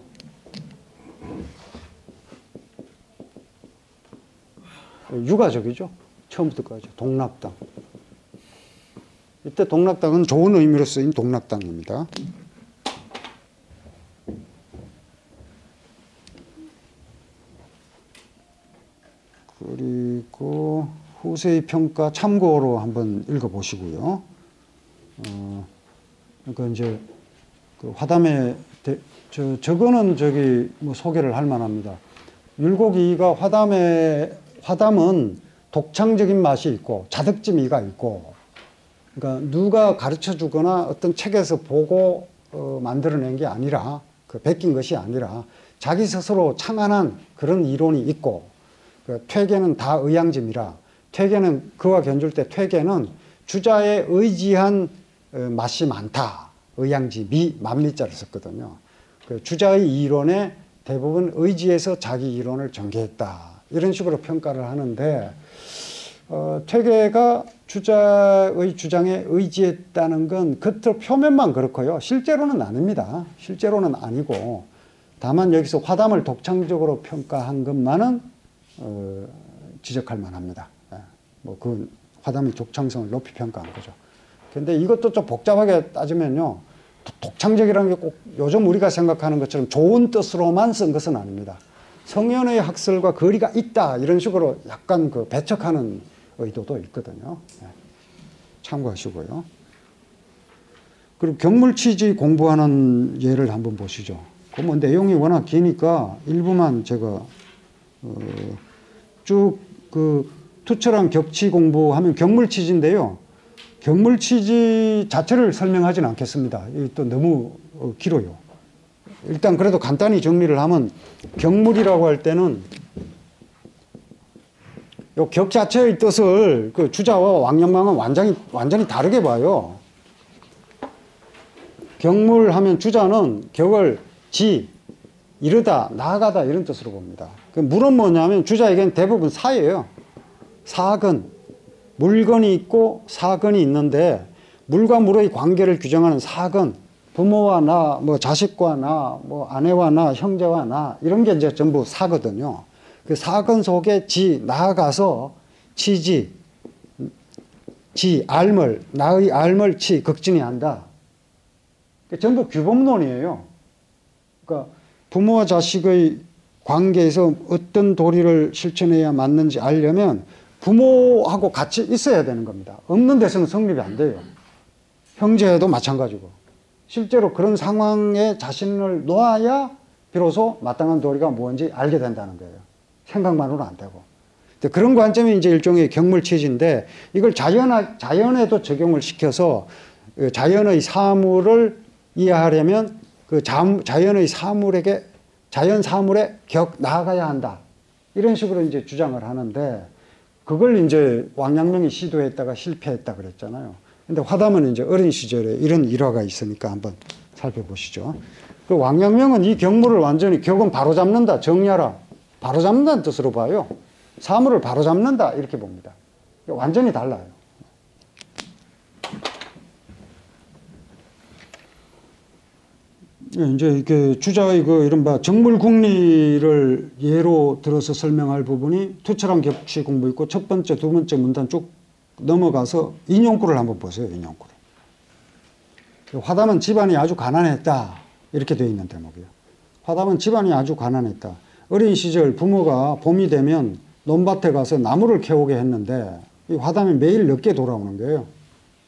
유가적이죠. 처음부터까지 동락당. 이때 동락당은 좋은 의미로 쓰인 동락당입니다. 그리고 후세의 평가 참고로 한번 읽어보시고요. 어, 그러니까 이제 그 화담의 대, 저 저거는 저기 뭐 소개를 할 만합니다. 율곡이가 화담의 화담은 독창적인 맛이 있고 자득점이가 있고, 그러니까 누가 가르쳐 주거나 어떤 책에서 보고 어, 만들어낸 게 아니라 그 베낀 것이 아니라 자기 스스로 창안한 그런 이론이 있고, 그 퇴계는 다 의양짐이라 퇴계는 그와 견줄 때 퇴계는 주자에 의지한 어, 맛이 많다. 의양지 미 만미자를 썼거든요. 그 주자의 이론에 대부분 의지해서 자기 이론을 전개했다. 이런 식으로 평가를 하는데 어, 퇴계가 주자의 주장에 의지했다는 건 겉으로 표면만 그렇고요. 실제로는 아닙니다. 실제로는 아니고 다만 여기서 화담을 독창적으로 평가한 것만은 어, 지적할 만합니다. 예. 뭐그 화담의 독창성을 높이 평가한 거죠. 근데 이것도 좀 복잡하게 따지면요. 독창적이라는 게 꼭 요즘 우리가 생각하는 것처럼 좋은 뜻으로만 쓴 것은 아닙니다. 성현의 학설과 거리가 있다 이런 식으로 약간 그 배척하는 의도도 있거든요. 예. 참고하시고요. 그리고 경물치지 공부하는 예를 한번 보시죠. 그뭐 내용이 워낙 기니까 일부만 제가 어, 쭉그 투철한 격치 공부하면 경물치지인데요. 경물치지 자체를 설명하지는 않겠습니다. 이또 너무 어, 길어요. 일단 그래도 간단히 정리를 하면 경물이라고 할 때는 요 격 자체의 뜻을 그 주자와 왕영망은 완전히 완전히 다르게 봐요. 경물 하면 주자는 격을 지 이르다 나아가다 이런 뜻으로 봅니다. 그 물은 뭐냐면 주자에게는 대부분 사예요. 사근 물건이 있고 사건이 있는데 물과 물의 관계를 규정하는 사건 부모와 나, 뭐 자식과 나, 뭐 아내와 나, 형제와 나 이런 게 이제 전부 사거든요. 그 사건 속에 지 나아가서 치지 지 알물 나의 알물 치 극진히 한다. 전부 규범론이에요. 그러니까 부모와 자식의 관계에서 어떤 도리를 실천해야 맞는지 알려면 부모하고 같이 있어야 되는 겁니다. 없는 데서는 성립이 안 돼요. 형제도 마찬가지고. 실제로 그런 상황에 자신을 놓아야 비로소 마땅한 도리가 뭔지 알게 된다는 거예요. 생각만으로는 안 되고. 그런 관점이 이제 일종의 경물치지인데 이걸 자연, 자연에도 적용을 시켜서 그 자연의 사물을 이해하려면 그 자, 자연의 사물에게 자연 사물에 격 나아가야 한다. 이런 식으로 이제 주장을 하는데 그걸 이제 왕양명이 시도했다가 실패했다 그랬잖아요. 근데 화담은 이제 어린 시절에 이런 일화가 있으니까 한번 살펴보시죠. 그 왕양명은 이 경물을 완전히 격은 바로 잡는다, 정리하라. 바로 잡는다는 뜻으로 봐요. 사물을 바로 잡는다, 이렇게 봅니다. 완전히 달라요. 이제 이렇게 주자의 그 이른바 정물 국리를 예로 들어서 설명할 부분이 투철한 격시 공부 있고 첫 번째, 두 번째 문단 쭉 넘어가서 인용구를 한번 보세요. 인용구를. 화담은 집안이 아주 가난했다. 이렇게 되어 있는 대목이에요. 화담은 집안이 아주 가난했다. 어린 시절 부모가 봄이 되면 논밭에 가서 나무를 캐오게 했는데 이 화담이 매일 늦게 돌아오는 거예요.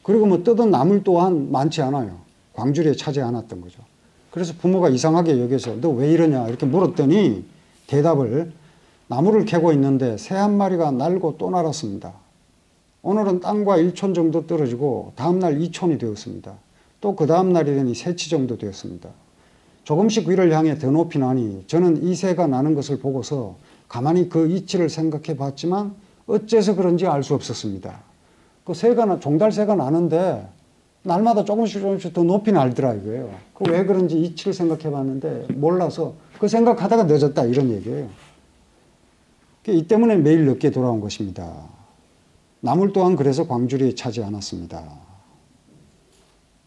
그리고 뭐 뜯은 나물 또한 많지 않아요. 광주리에 차지 않았던 거죠. 그래서 부모가 이상하게 여겨서 너 왜 이러냐 이렇게 물었더니 대답을 나무를 캐고 있는데 새 한 마리가 날고 또 날았습니다. 오늘은 땅과 1촌 정도 떨어지고 다음날 2촌이 되었습니다. 또 그 다음날이 되니 세치 정도 되었습니다. 조금씩 위를 향해 더 높이 나니 저는 이 새가 나는 것을 보고서 가만히 그 이치를 생각해 봤지만 어째서 그런지 알 수 없었습니다. 그 새가 나, 종달새가 나는데 날마다 조금씩 조금씩 더 높이 날더라 이거예요. 그 왜 그런지 이치를 생각해 봤는데 몰라서 그 생각하다가 늦었다 이런 얘기예요. 그이 때문에 매일 늦게 돌아온 것입니다. 나물 또한 그래서 광주리에 차지 않았습니다.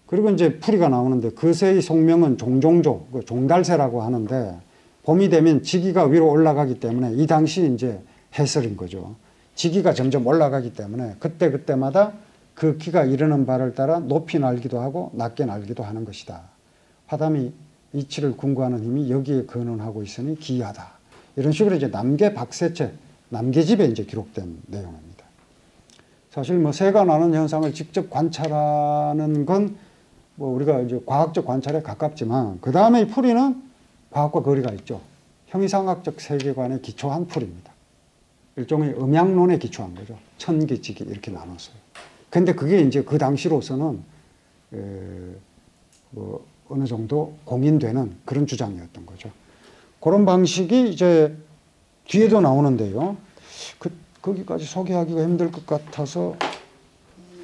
그리고 이제 풀이가 나오는데 그 새의 속명은 종종조, 그 종달새라고 하는데 봄이 되면 지기가 위로 올라가기 때문에 이 당시 이제 해설인 거죠. 지기가 점점 올라가기 때문에 그때 그때마다 그 키가 이르는 바를 따라 높이 날기도 하고 낮게 날기도 하는 것이다. 화담이 이치를 궁구하는 힘이 여기에 근원하고 있으니 기이하다. 이런 식으로 이제 남계 박세체, 남계집에 이제 기록된 내용입니다. 사실 뭐 새가 나는 현상을 직접 관찰하는 건 뭐 우리가 이제 과학적 관찰에 가깝지만 그 다음에 이 풀이는 과학과 거리가 있죠. 형이상학적 세계관에 기초한 풀입니다. 일종의 음양론에 기초한 거죠. 천기지기 이렇게 나눴어요. 근데 그게 이제 그 당시로서는 에, 뭐 어느 정도 공인되는 그런 주장이었던 거죠. 그런 방식이 이제 뒤에도 나오는데요. 그 거기까지 소개하기가 힘들 것 같아서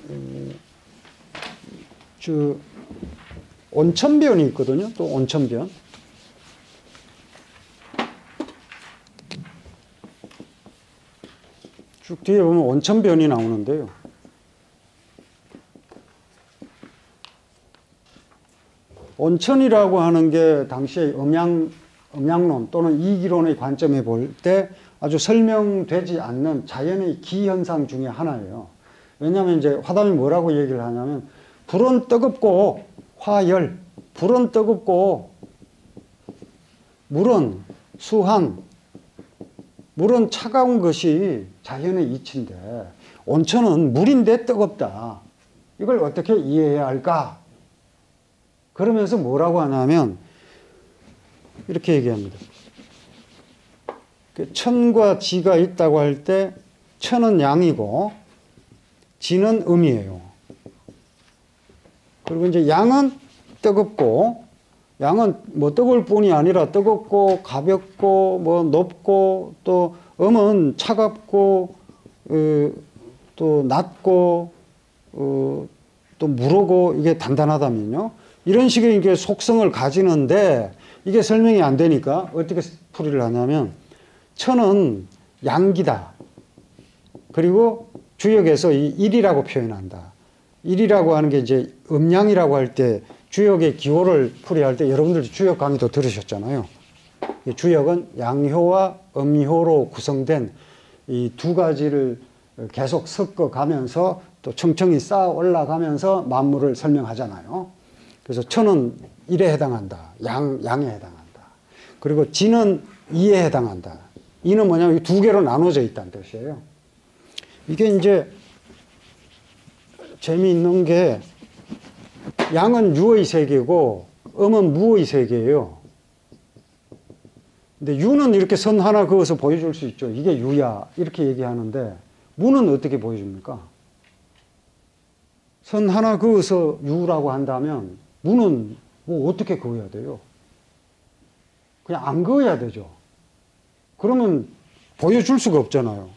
에, 저 온천변이 있거든요. 또 온천변. 쭉 뒤에 보면 온천변이 나오는데요. 온천이라고 하는 게 당시의 음양, 음양론 또는 이기론의 관점에 볼 때 아주 설명되지 않는 자연의 기현상 중에 하나예요. 왜냐하면 이제 화담이 뭐라고 얘기를 하냐면 불은 뜨겁고 화열, 불은 뜨겁고 물은 수한, 물은 차가운 것이 자연의 이치인데 온천은 물인데 뜨겁다. 이걸 어떻게 이해해야 할까? 그러면서 뭐라고 하냐면 이렇게 얘기합니다. 그 천과 지가 있다고 할 때 천은 양이고 지는 음이에요. 그리고 이제 양은 뜨겁고 양은 뭐 뜨거울 뿐이 아니라 뜨겁고 가볍고 뭐 높고 또 음은 차갑고 어, 또 낮고 어, 또 무르고 이게 단단하다면요. 이런 식의 이게 속성을 가지는데 이게 설명이 안 되니까 어떻게 풀이를 하냐면 천은 양기다. 그리고 주역에서 이 일이라고 표현한다. 일이라고 하는 게 이제 음양이라고 할 때 주역의 기호를 풀이할 때 여러분들 주역 강의도 들으셨잖아요. 이 주역은 양효와 음효로 구성된 이 두 가지를 계속 섞어 가면서 또 청청이 쌓아 올라가면서 만물을 설명하잖아요. 그래서 천은 일에 해당한다. 양, 양에 해당한다. 그리고 지는 이에 해당한다. 이는 뭐냐면 두 개로 나눠져 있다는 뜻이에요. 이게 이제 재미있는 게 양은 유의 세계고 음은 무의 세계예요. 근데 유는 이렇게 선 하나 그어서 보여줄 수 있죠. 이게 유야 이렇게 얘기하는데 무는 어떻게 보여줍니까? 선 하나 그어서 유라고 한다면 무는 뭐 어떻게 그어야 돼요? 그냥 안 그어야 되죠. 그러면 보여줄 수가 없잖아요.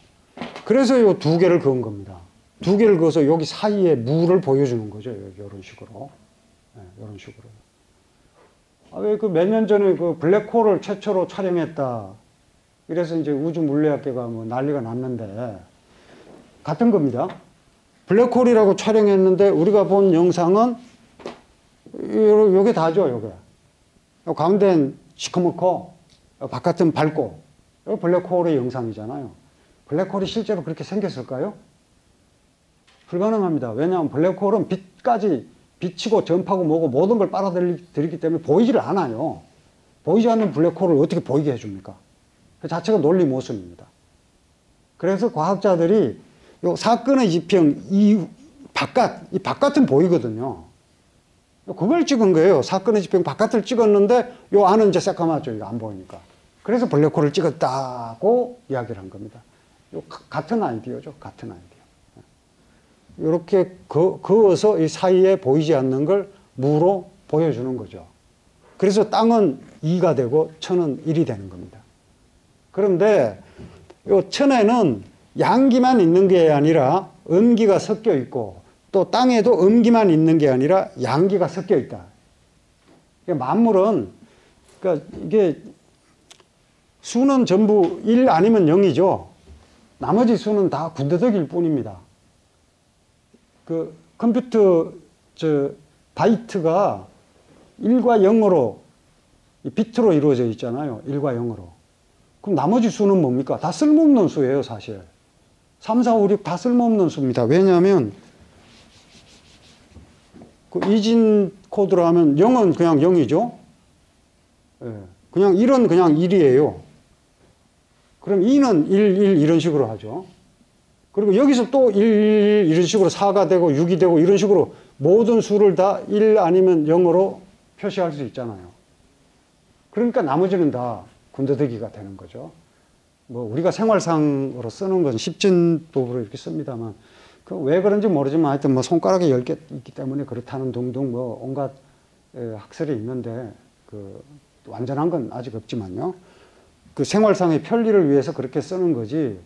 그래서 이 두 개를 그은 겁니다. 두 개를 그어서 여기 사이에 무를 보여주는 거죠. 이런 식으로. 네, 이런 식으로. 아, 왜그 몇 년 전에 그 블랙홀을 최초로 촬영했다. 이래서 이제 우주 물리학계가 뭐 난리가 났는데, 같은 겁니다. 블랙홀이라고 촬영했는데, 우리가 본 영상은, 요, 요게 다죠, 요게. 요 가운데는 시커멓고 요 바깥은 밝고 요 블랙홀의 영상이잖아요. 블랙홀이 실제로 그렇게 생겼을까요? 불가능합니다. 왜냐하면 블랙홀은 빛까지 비치고 전파고 뭐고 모든 걸 빨아들이기 때문에 보이지를 않아요. 보이지 않는 블랙홀을 어떻게 보이게 해줍니까? 그 자체가 논리 모순입니다. 그래서 과학자들이 요 사건의 지평 이 바깥 이 바깥은 보이거든요. 그걸 찍은 거예요. 사건의 지평 바깥을 찍었는데 요 안은 이제 새까맣죠. 이거 안 보이니까. 그래서 블랙홀을 찍었다고 이야기를 한 겁니다. 요 가- 같은 아이디어죠. 같은 아이디어. 이렇게 그, 그어서 이 사이에 보이지 않는 걸 무로 보여주는 거죠. 그래서 땅은 2가 되고 천은 1이 되는 겁니다. 그런데 요 천에는 양기만 있는 게 아니라 음기가 섞여 있고 또 땅에도 음기만 있는 게 아니라 양기가 섞여 있다. 그러니까 만물은 그러니까 이게 수는 전부 1 아니면 0이죠. 나머지 수는 다 군더더기일 뿐입니다. 그 컴퓨터 저 바이트가 1과 0으로 이 비트로 이루어져 있잖아요. 1과 0으로. 그럼 나머지 수는 뭡니까? 다 쓸모없는 수예요, 사실. 3, 4, 5, 6 다 쓸모없는 수입니다. 왜냐하면 그 이진 코드로 하면 0은 그냥 0이죠. 예. 그냥 1은 그냥 1이에요. 그럼 2는 1, 1 이런 식으로 하죠. 그리고 여기서 또 1, 1 이런 식으로 4가 되고 6이 되고 이런 식으로 모든 수를 다 1 아니면 0으로 표시할 수 있잖아요. 그러니까 나머지는 다 군더더기가 되는 거죠. 뭐 우리가 생활상으로 쓰는 건 십진법으로 이렇게 씁니다만 그 왜 그런지 모르지만 하여튼 뭐 손가락에 10개 있기 때문에 그렇다는 등등 뭐 온갖 에, 학설이 있는데 그 완전한 건 아직 없지만요. 그 생활상의 편리를 위해서 그렇게 쓰는 거지.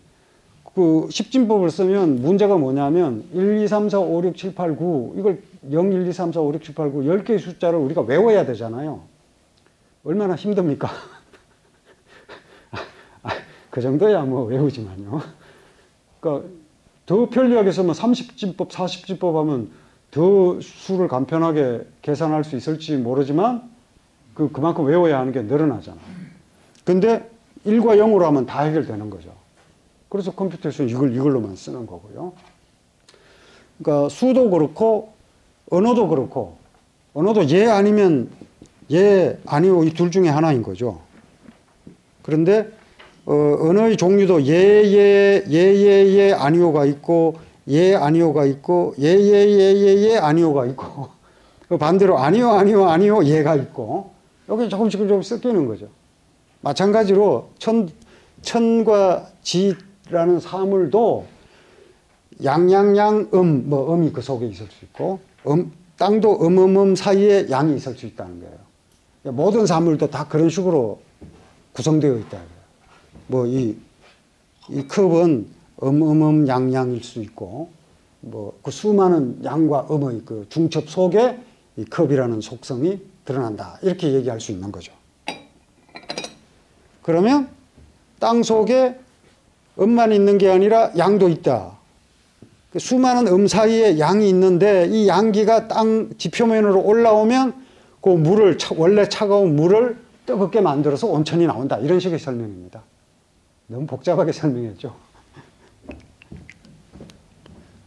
그 십진법을 쓰면 문제가 뭐냐면 1, 2, 3, 4, 5, 6, 7, 8, 9 이걸 0, 1, 2, 3, 4, 5, 6, 7, 8, 9 10개의 숫자를 우리가 외워야 되잖아요. 얼마나 힘듭니까? 아, 그 정도야 뭐 외우지만요. 그러니까 더 편리하게 쓰면 30진법, 40진법 하면 더 수를 간편하게 계산할 수 있을지 모르지만 그 그만큼 외워야 하는 게 늘어나잖아요. 근데 1과 0으로 하면 다 해결되는 거죠. 그래서 컴퓨터에서는 이걸 이걸로만 쓰는 거고요. 그러니까 수도 그렇고 언어도 그렇고 언어도 예 아니면 예 아니오 이 둘 중에 하나인 거죠. 그런데 어, 언어의 종류도 예예 예예예 아니오가 있고 예 아니오가 있고 예예예예예 아니오가 있고 그 반대로 아니오 아니오 아니오 예가 있고 여기 조금씩 좀 섞이는 거죠. 마찬가지로 천 천과 지라는 사물도 양양양 음, 뭐 음이 그 속에 있을 수 있고 음, 땅도 음음음 사이에 양이 있을 수 있다는 거예요. 모든 사물도 다 그런 식으로 구성되어 있다. 뭐 이 이 컵은 음음음 양양일 수 있고 뭐 그 수많은 양과 음의 그 중첩 속에 이 컵이라는 속성이 드러난다. 이렇게 얘기할 수 있는 거죠. 그러면 땅 속에 음만 있는 게 아니라 양도 있다. 그 수많은 음 사이에 양이 있는데 이 양기가 땅 지표면으로 올라오면 그 물을 차- 원래 차가운 물을 뜨겁게 만들어서 온천이 나온다. 이런 식의 설명입니다. 너무 복잡하게 설명했죠.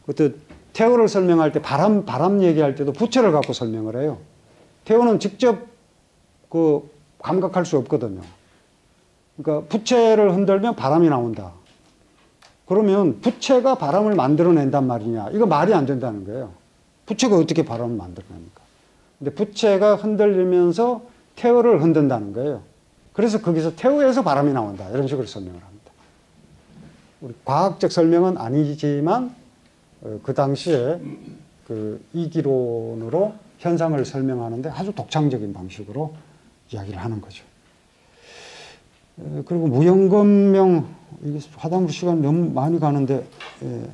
그것도 태오를 설명할 때 바람 바람 얘기할 때도 부채를 갖고 설명을 해요. 태오는 직접 그 감각할 수 없거든요. 그러니까 부채를 흔들면 바람이 나온다. 그러면 부채가 바람을 만들어낸단 말이냐? 이거 말이 안 된다는 거예요. 부채가 어떻게 바람을 만들어냅니까? 근데 부채가 흔들리면서 태오를 흔든다는 거예요. 그래서 거기서 태오에서 바람이 나온다. 이런 식으로 설명을 합니다. 우리 과학적 설명은 아니지만 어, 그 당시에 그 이기론으로 현상을 설명하는데 아주 독창적인 방식으로 이야기를 하는 거죠. 에, 그리고 무형건명 이게 화담으로 시간 너무 많이 가는데 예,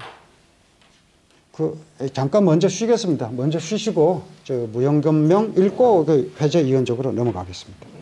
그 에, 잠깐 먼저 쉬겠습니다. 먼저 쉬시고 저 무형건명 읽고 그 회제 이론적으로 넘어가겠습니다.